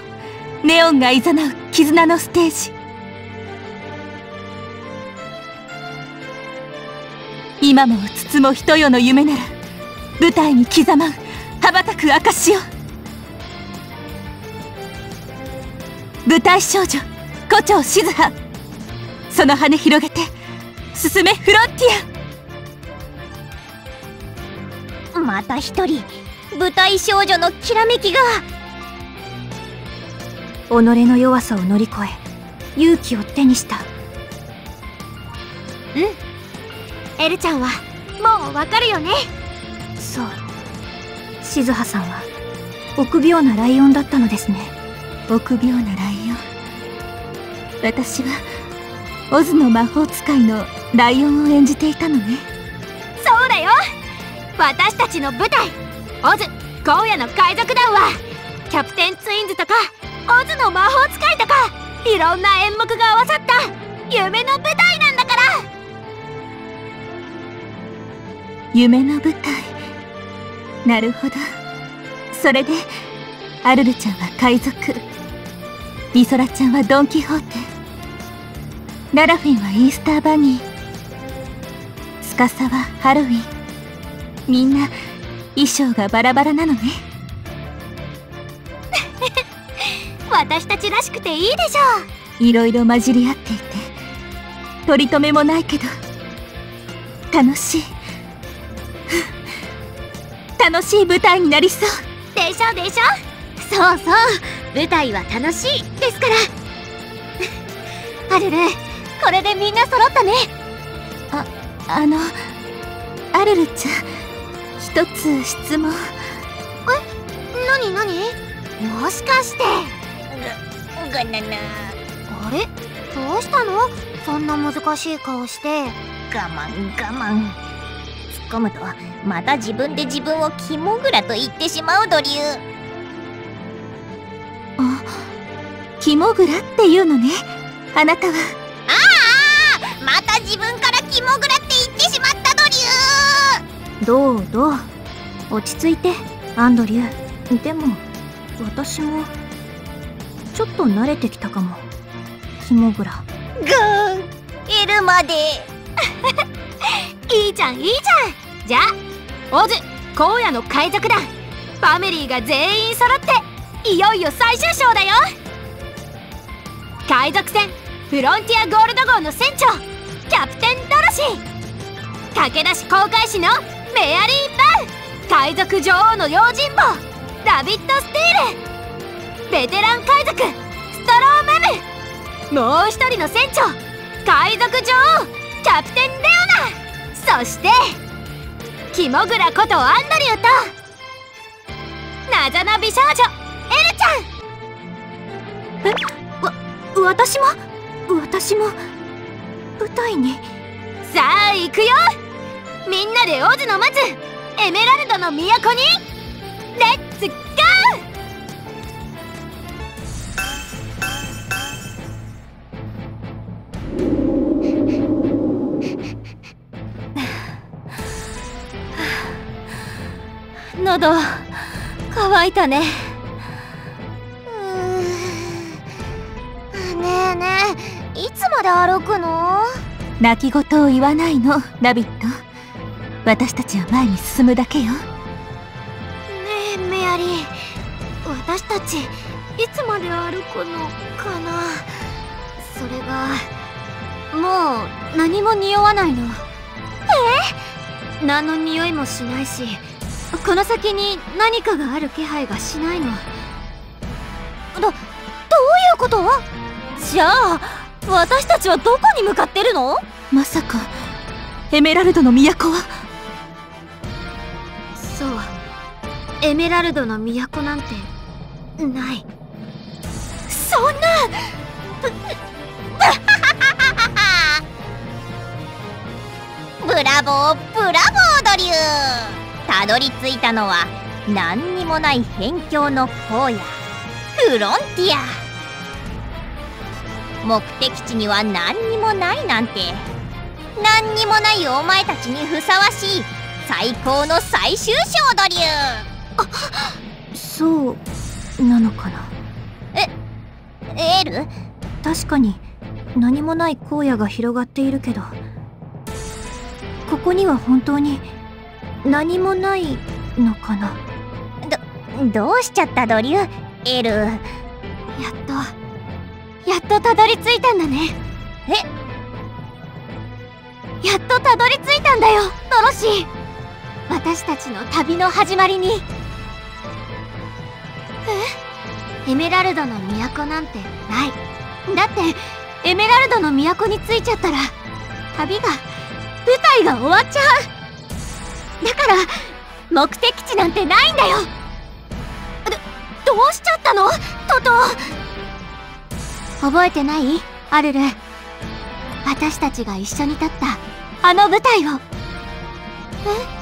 S8: ネオンが誘う絆のステージ。今も包も人よの夢なら舞台に刻まう羽ばたく証を舞台少女胡蝶静葉。その羽広げて進めフロンティ
S4: また一人舞台少女のきらめきが。
S3: 己の弱さを乗り越え勇気を手にした。
S1: うん。エルちゃんはもうわかるよね
S3: そう。静葉さんは臆病なライオンだったのですね。
S8: 臆病なライオン。私はオズの魔法使いのライオンを演じていたのね。
S1: そうだよ。私たちの舞台。オズ荒野の海賊団は。キャプテンツインズとかオズの魔法使いとかいろんな演目が合わさった。夢の舞台なんだから。
S8: 夢の舞台なるほど。それでアルルちゃんは海賊。ミソラちゃんはドン・キホーテ。ララフィンはイースターバニー。スカサはハロウィン。みんな衣装がバラバラなのね。
S1: 私たちらしくていいでしょ
S8: いろいろ混じり合っていて取り留めもないけど楽しい楽しい舞台になりそう。
S1: でしょ？でしょ？
S5: そうそう。舞台は楽しいですから。
S1: アルルこれでみんな揃ったね。
S8: あのアルルちゃん一つ質問。
S6: なになに
S1: もしかして。
S4: がなな。
S6: あれ？どうしたの？そんな難しい顔して。
S4: 我慢我慢。突っ込むとまた自分で自分をキモグラと言ってしまうドリュー。
S8: あキモグラっていうのね。あなたは。
S4: また自分からキモグラって言ってしまったドリュー。
S3: どうどう。落ち着いてアンドリュー。でも私もちょっと慣れてきたかも。キモグラ。
S4: ぐーん L まで。
S1: いいじゃんいいじゃん。じゃあオズ荒野の海賊団。ファミリーが全員揃っていよいよ最終章だよ。海賊船フロンティアゴールド号の船長キャプテンドロシー。駆け出し航海士のメアリー・バウ海賊女王の用心棒ラビット・スティール。ベテラン海賊ストローメムもう一人の船長海賊女王キャプテンレオナ。そしてキモグラことアンドリューと謎の美少女エルちゃん。
S3: えわ私も？私も舞台に。
S1: さあ行くよ。みんなでオズの待つエメラルドの都に。レッツゴー。
S4: 喉乾いたね。
S6: うーん。ねえねえいつまで歩くの？
S8: 泣き言を言わないのラビット。私たちは前に進むだけよ。
S6: ねえメアリー。私たちいつまで歩くのかな？それがもう何も匂わないの。え？何の匂いもしないしこの先に何かがある気配がしないの。どどういうこと？
S4: じゃあ私たちはどこに向かってるの？
S8: まさかエメラルドの都は？
S6: そう。エメラルドの都なんてない。
S1: そんな！
S4: ブラボーブラボードリューたどり着いたのは何にもない辺境の荒野フロンティア。目的地には何にもないなんて何にもないお前たちにふさわしい最高の最終章ドリュ
S3: そうなのかな？
S4: ーエール？
S3: 確かに何もない荒野が広がっているけどここには本当に何もないのかな？
S4: どうしちゃったドリュー？エール。
S1: やっとやっとたどり着いたんだね。え？やっとたどり着いたんだよドロシー。私たちの旅の始まりに。え？エメラルドの都なんてない。だってエメラルドの都に着いちゃったら
S5: 旅が舞台が終わっちゃうだから目的地なんてないんだよ。
S6: どうしちゃったの？トト。
S5: 覚えてない？アルル。私たちが一緒に立った。あの舞台を。え？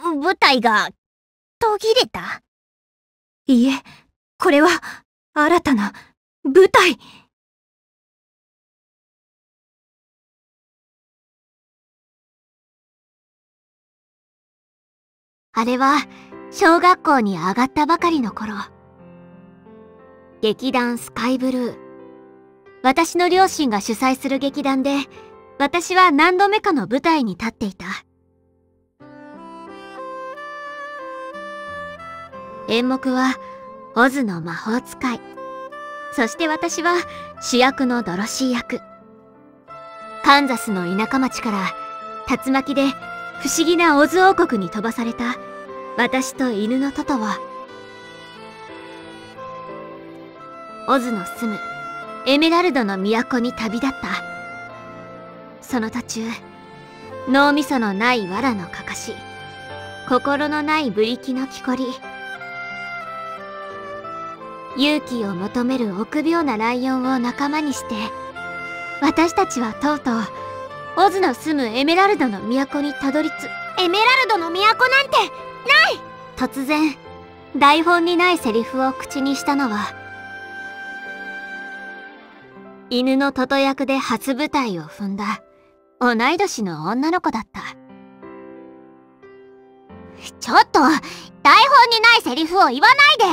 S4: 舞台が途切れた？
S3: いいえ、これは、新たな、舞台。
S5: あれは小学校に上がったばかりの頃。劇団スカイブルー。私の両親が主催する劇団で私は何度目かの舞台に立っていた。演目はオズの魔法使いそして私は主役のドロシー役。カンザスの田舎町から竜巻で不思議なオズ王国に飛ばされた。私と犬のトトは。オズの住むエメラルドの都に旅立った。その途中脳みそのない藁のかかし心のないブリキの木こり勇気を求める臆病なライオンを仲間にして私たちはとうとうオズの住むエメラルドの都にたどりつ
S6: エメラルドの都なんて
S5: 突然台本にないセリフを口にしたのは犬のトト役で初舞台を踏んだ同い年の女の子だった。
S4: ちょっと台本にないセリフを言わないで！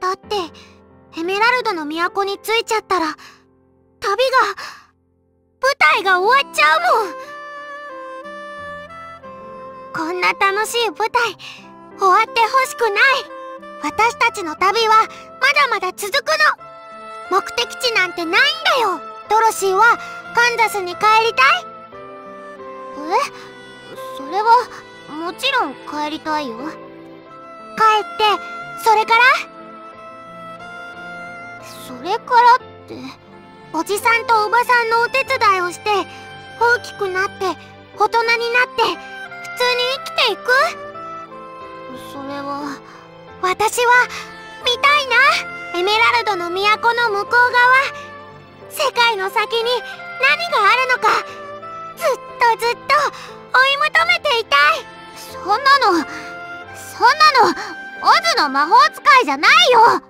S6: だってエメラルドの都に着いちゃったら旅が舞台が終わっちゃうもんこんな楽しい舞台終わってほしくない私たちの旅はまだまだ続くの。目的地なんてないんだよ。ドロシーはカンザスに帰りたい。
S4: えそれはもちろん帰りたいよ。帰って
S6: それから
S4: それからって。
S6: おじさんとおばさんのお手伝いをして大きくなって大人になって普通に生きていく？
S4: それは
S6: 私は見たいな。エメラルドの都の向こう側。世界の先に何があるのかずっとずっと追い求めていたい。
S4: そんなのそんなのオズの魔法使いじゃないよ。うん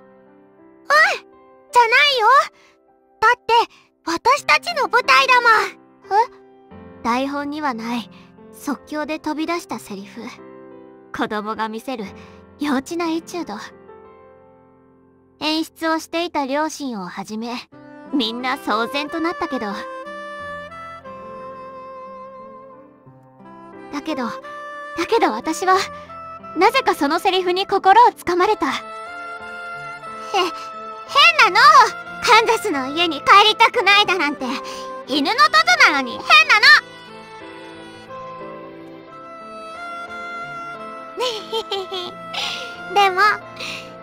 S6: じゃないよ。だって私たちの舞台だもん。
S5: え？台本にはない。即興で飛び出したセリフ。子供が見せる幼稚なエチュード。演出をしていた両親をはじめみんな騒然となったけど。だけどだけど私はなぜかそのセリフに心をつかまれた。へ
S4: 変なの！カンザスの家に帰りたくないだなんて犬のトトなのに。変な
S6: の。でも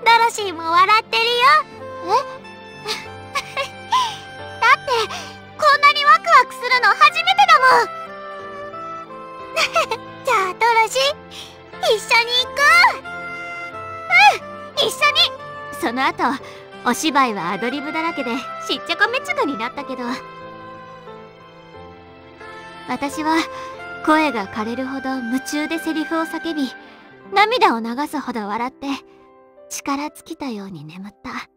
S6: ドロシーも笑ってるよ。
S4: え？だってこんなにワクワクするの初めて
S6: だもん。じゃあドロシー一緒に行こ
S4: う。うん一緒に。
S5: その後お芝居はアドリブだらけでしっちゃかめっちゃかになったけど。私は声が枯れるほど夢中でセリフを叫び涙を流すほど笑って力尽きたように眠った。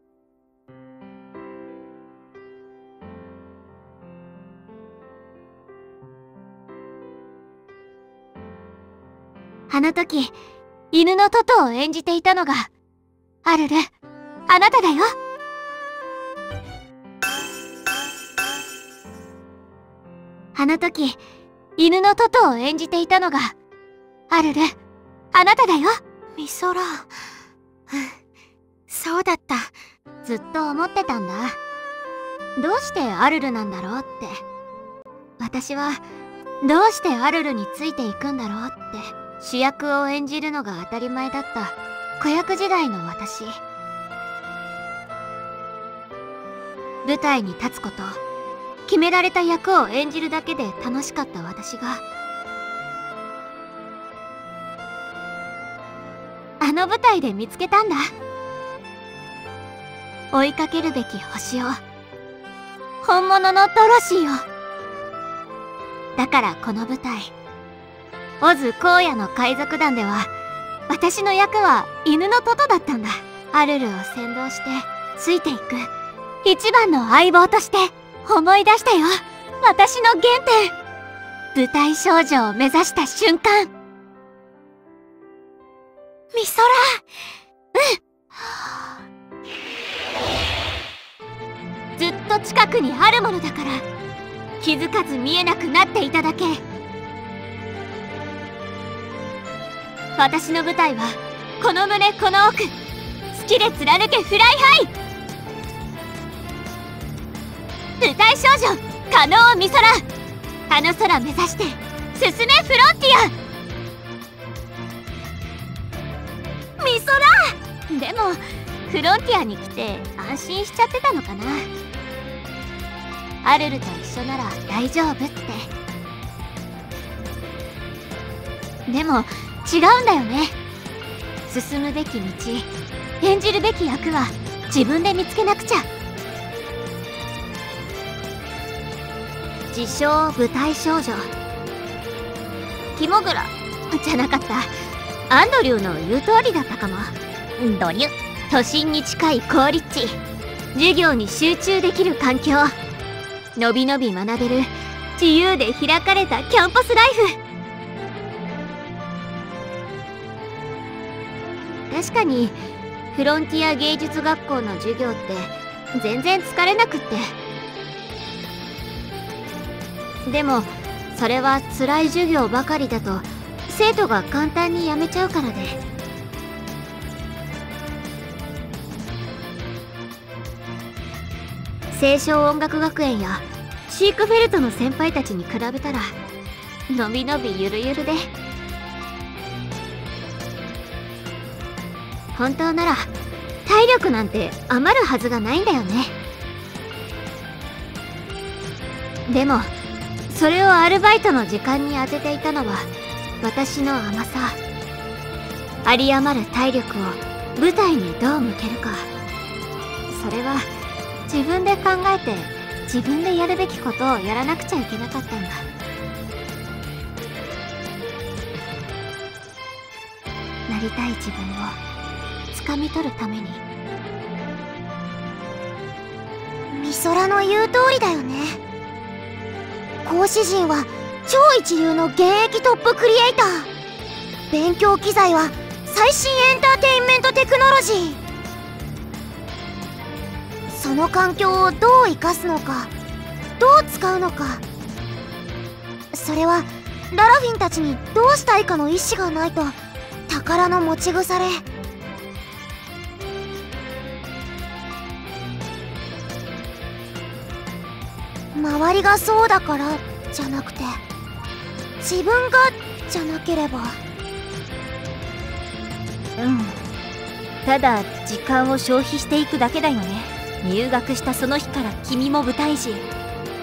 S5: あの時犬のトトを演じていたのがアルルあなただよ。あの時犬のトトを演じていたのがアルルあなただよ。
S6: ミソラそうだった。
S5: ずっと思ってたんだ。どうしてアルルなんだろうって。私はどうしてアルルについていくんだろうって。主役を演じるのが当たり前だった。子役時代の私舞台に立つこと。決められた役を演じるだけで楽しかった私が。あの舞台で見つけたんだ。追いかけるべき星を。本物のドロシーを。だからこの舞台オズ荒野の海賊団では私の役は犬のトトだったんだ。アルルを先導してついていく。一番の相棒として思い出したよ。私の原点。舞台少女を目指した瞬間。
S6: ミソラ
S5: ずっと近くにあるものだから気づかず見えなくなっていただけ。私の舞台はこの胸この奥。好きで貫け fly high。舞台少女叶美空。あの空目指して進めフロンティア。美空。でもフロンティアに来て安心しちゃってたのかな。アルルと一緒なら大丈夫って。でも違うんだよね。進むべき道演じるべき役は自分で見つけなくちゃ。自称舞台少女。キモグラ。じゃなかった。アンドリューの言う通りだったかも。ドリュ。都心に近い高立地。授業に集中できる環境。のびのび学べる。自由で開かれたキャンパスライフ。確かにフロンティア芸術学校の授業って全然疲れなくって。でもそれは辛い授業ばかりだと生徒が簡単にやめちゃうからで清少音楽学園やシークフェルトの先輩たちに比べたらのびのびゆるゆるで。本当なら体力なんて余るはずがないんだよね。でもそれをアルバイトの時間に当てていたのは私の甘さ有り余る体力を舞台にどう向けるか。それは自分で考えて自分でやるべきことをやらなくちゃいけなかったんだ。なりたい自分を掴み取るために。
S6: ミソラの言う通りだよね。講師陣は超一流の現役トップクリエイター。勉強機材は最新エンターテインメントテクノロジー。その環境をどう生かすのかどう使うのか。それはララフィンたちにどうしたいかの意思がないと宝の持ち腐れ。周りがそうだからじゃなくて自分がじゃなければ。
S7: うん。ただ時間を消費していくだけだよね。入学したその日から君も舞台人。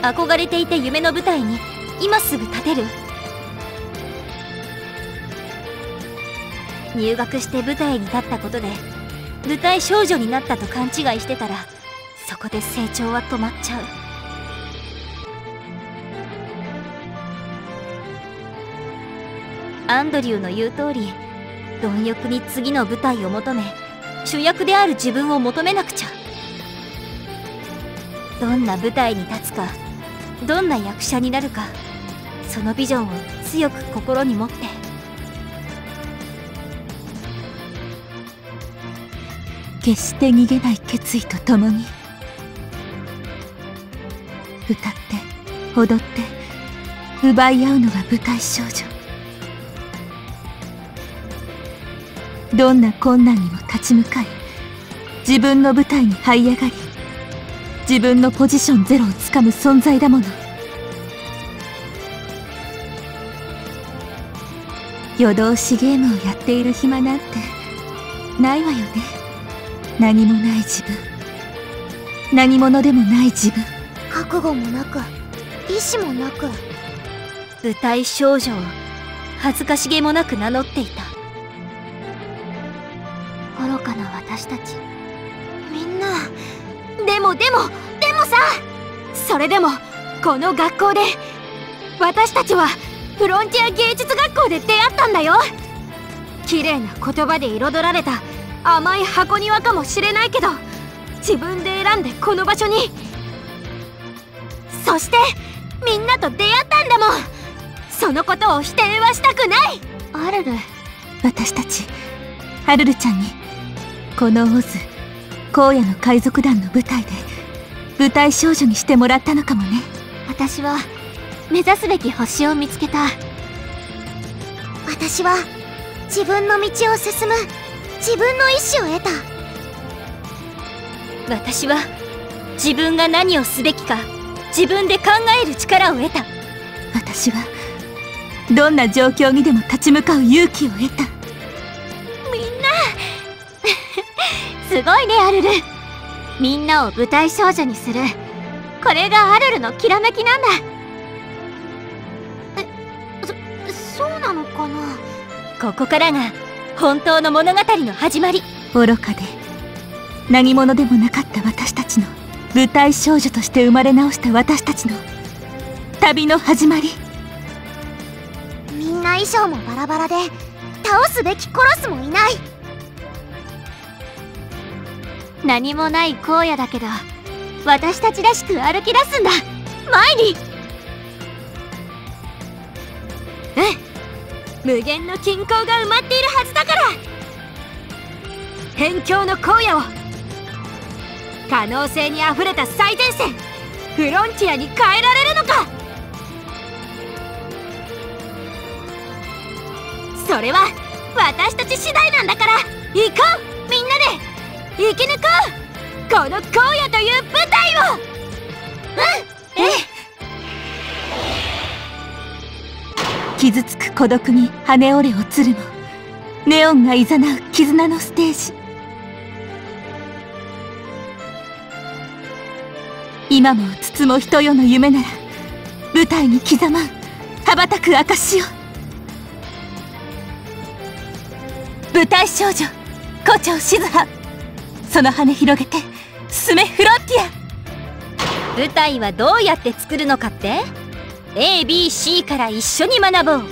S7: 憧れていた夢の舞台に。今すぐ立てる。入学して舞台に立ったことで舞台少女になったと勘違いしてたらそこで成長は止まっちゃう。アンドリューの言う通り貪欲に次の舞台を求め主役である自分を求めなくちゃ。どんな舞台に立つかどんな役者になるかそのビジョンを強く心に持って。
S8: 決して逃げない決意とともに歌って踊って奪い合うのが舞台少女。どんな困難にも立ち向かい自分の舞台に這い上がり自分のポジションゼロをつかむ存在だもの。夜通しゲームをやっている暇なんてないわよね。何もない自分。何者でもない自分。
S6: 覚悟もなく意志もなく。
S5: 舞台少女を恥ずかしげもなく名乗っていた
S1: でもでもさそれでもこの学校で私たちはフロンティア芸術学校で出会ったんだよ。綺麗な言葉で彩られた甘い箱庭かもしれないけど自分で選んでこの場所に。そしてみんなと出会ったんだもん。そのことを否定はしたくない。
S6: アルル
S8: 私たちアルルちゃんにこのオズ荒野の海賊団の舞台で舞台少女にしてもらったのかもね。
S5: 私は目指すべき星を見つけた。
S6: 私は自分の道を進む。自分の意志を得た。
S5: 私は自分が何をすべきか自分で考える力を得た。
S8: 私はどんな状況にでも立ち向かう勇気を得た
S5: すごいねアルル。みんなを舞台少女にする。これがアルルのきらめきなんだ。
S6: そうなのかな？
S5: ここからが本当の物語の始まり。
S8: 愚かで何者でもなかった私たちの舞台少女として生まれ直した私たちの旅の始まり。
S6: みんな衣装もバラバラで倒すべきコロスもいない
S5: 何もない荒野だけど私たちらしく歩き出すんだ。前に。うん。
S1: 無限の均衡が埋まっているはずだから。辺境の荒野を。可能性にあふれた最前線。フロンティアに変えられるのか。それは私たち次第なんだから。行こうみんなで。生き抜こうこの荒野という舞台を。うん。ええ。
S8: 傷つく孤独に羽折れをつるもネオンがいざなう絆のステージ。今も包も人よの夢なら舞台に刻まん。羽ばたく証を。舞台少女胡蝶静葉。その羽広げて進めフロンティ
S5: 舞台はどうやって作るのかって？ABC から一緒に学ぼう。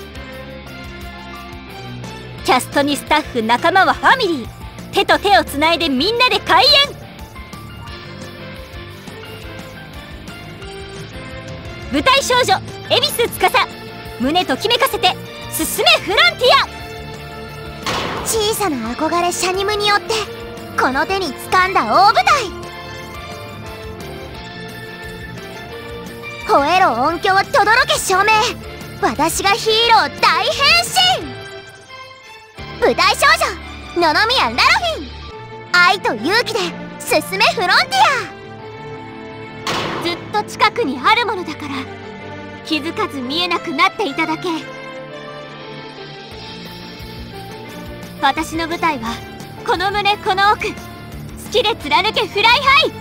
S5: キャストにスタッフ仲間はファミリー。手と手をつないでみんなで開演。舞台少女恵比寿司。胸ときめかせて進めフロンティ
S6: 小さな憧れシャニムによってこの手に掴んだ大舞台。吠えろ音響とどろけ照明。私がヒーロー大変身。舞台少女野々宮ラロフィン。愛と勇気で進めフロンティ
S5: ア。ずっと近くにあるものだから気づかず見えなくなっていただけ。私の舞台はこの胸この奥好きで貫け fly high。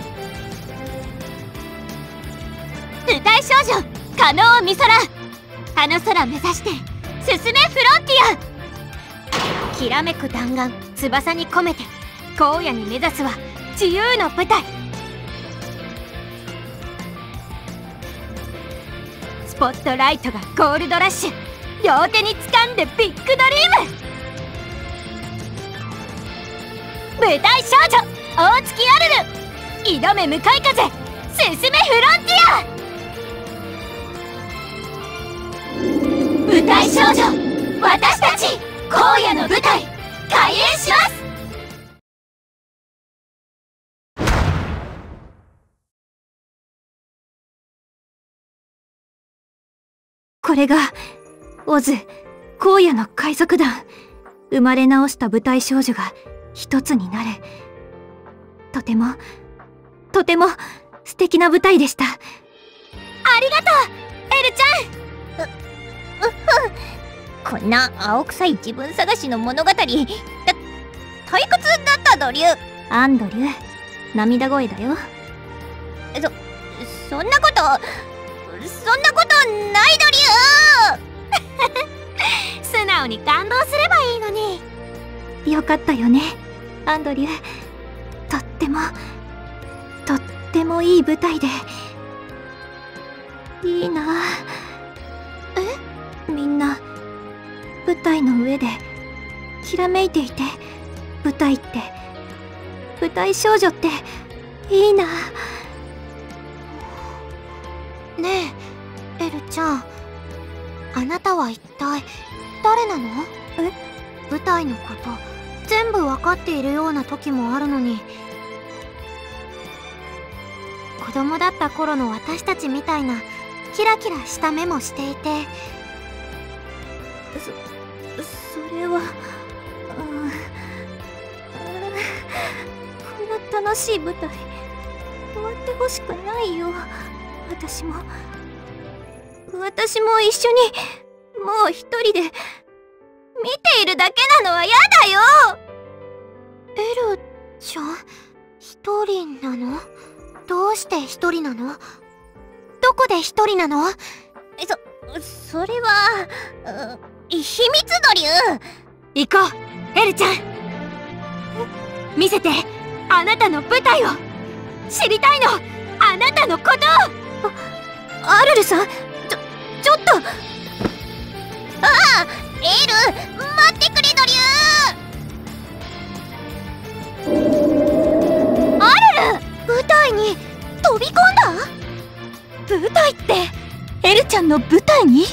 S5: 舞台少女叶美空。あの空目指して進めフロンティア。
S1: きらめく弾丸翼に込めて荒野に目指すは自由の舞台。スポットライトがゴールドラッシュ。両手に掴んでビッグドリーム。舞台少女大月アルル。挑め向かい風進めフロンティア。
S5: 舞台少女私たち荒野の舞台開演します。
S3: これがオズ荒野の海賊団。生まれ直した舞台少女が一つになるとてもとても素敵な舞台でした。
S1: ありがとうエルちゃん。
S4: こんな青臭い自分探しの物語。た退屈だったドリュー。
S3: アンドリュー涙声だよ。
S4: そそんなことそんなことないドリュー。
S1: 素直に感動すればいいのに
S3: よかったよね。アンドリューとってもとってもいい舞台で。いいな。え？みんな舞台の上できらめいていて舞台って。舞台少女っていいな。
S2: ねえエルちゃん。あなたは一体誰なの？え？舞台のこと。全部わかっているような時もあるのに子供だった頃の私たちみたいなキラキラした目もしていて
S3: そそれは、うんうん、こんな楽しい舞台終わってほしくないよ。私も私も一緒にもう一人で見ているだけなのは嫌だよ。
S2: エルちゃん一人なの？どうして一人なの？どこで一人なの？
S4: そそれは秘密ドリュ
S1: ー行こうエルちゃん。見せてあなたの舞台を。知りたいのあなたのこと。
S3: アルルさんちょちょっと。
S4: ああエル待ってくれド
S2: リュー。アルル舞台に飛び込んだ？
S3: 舞台ってエルちゃんの舞台に？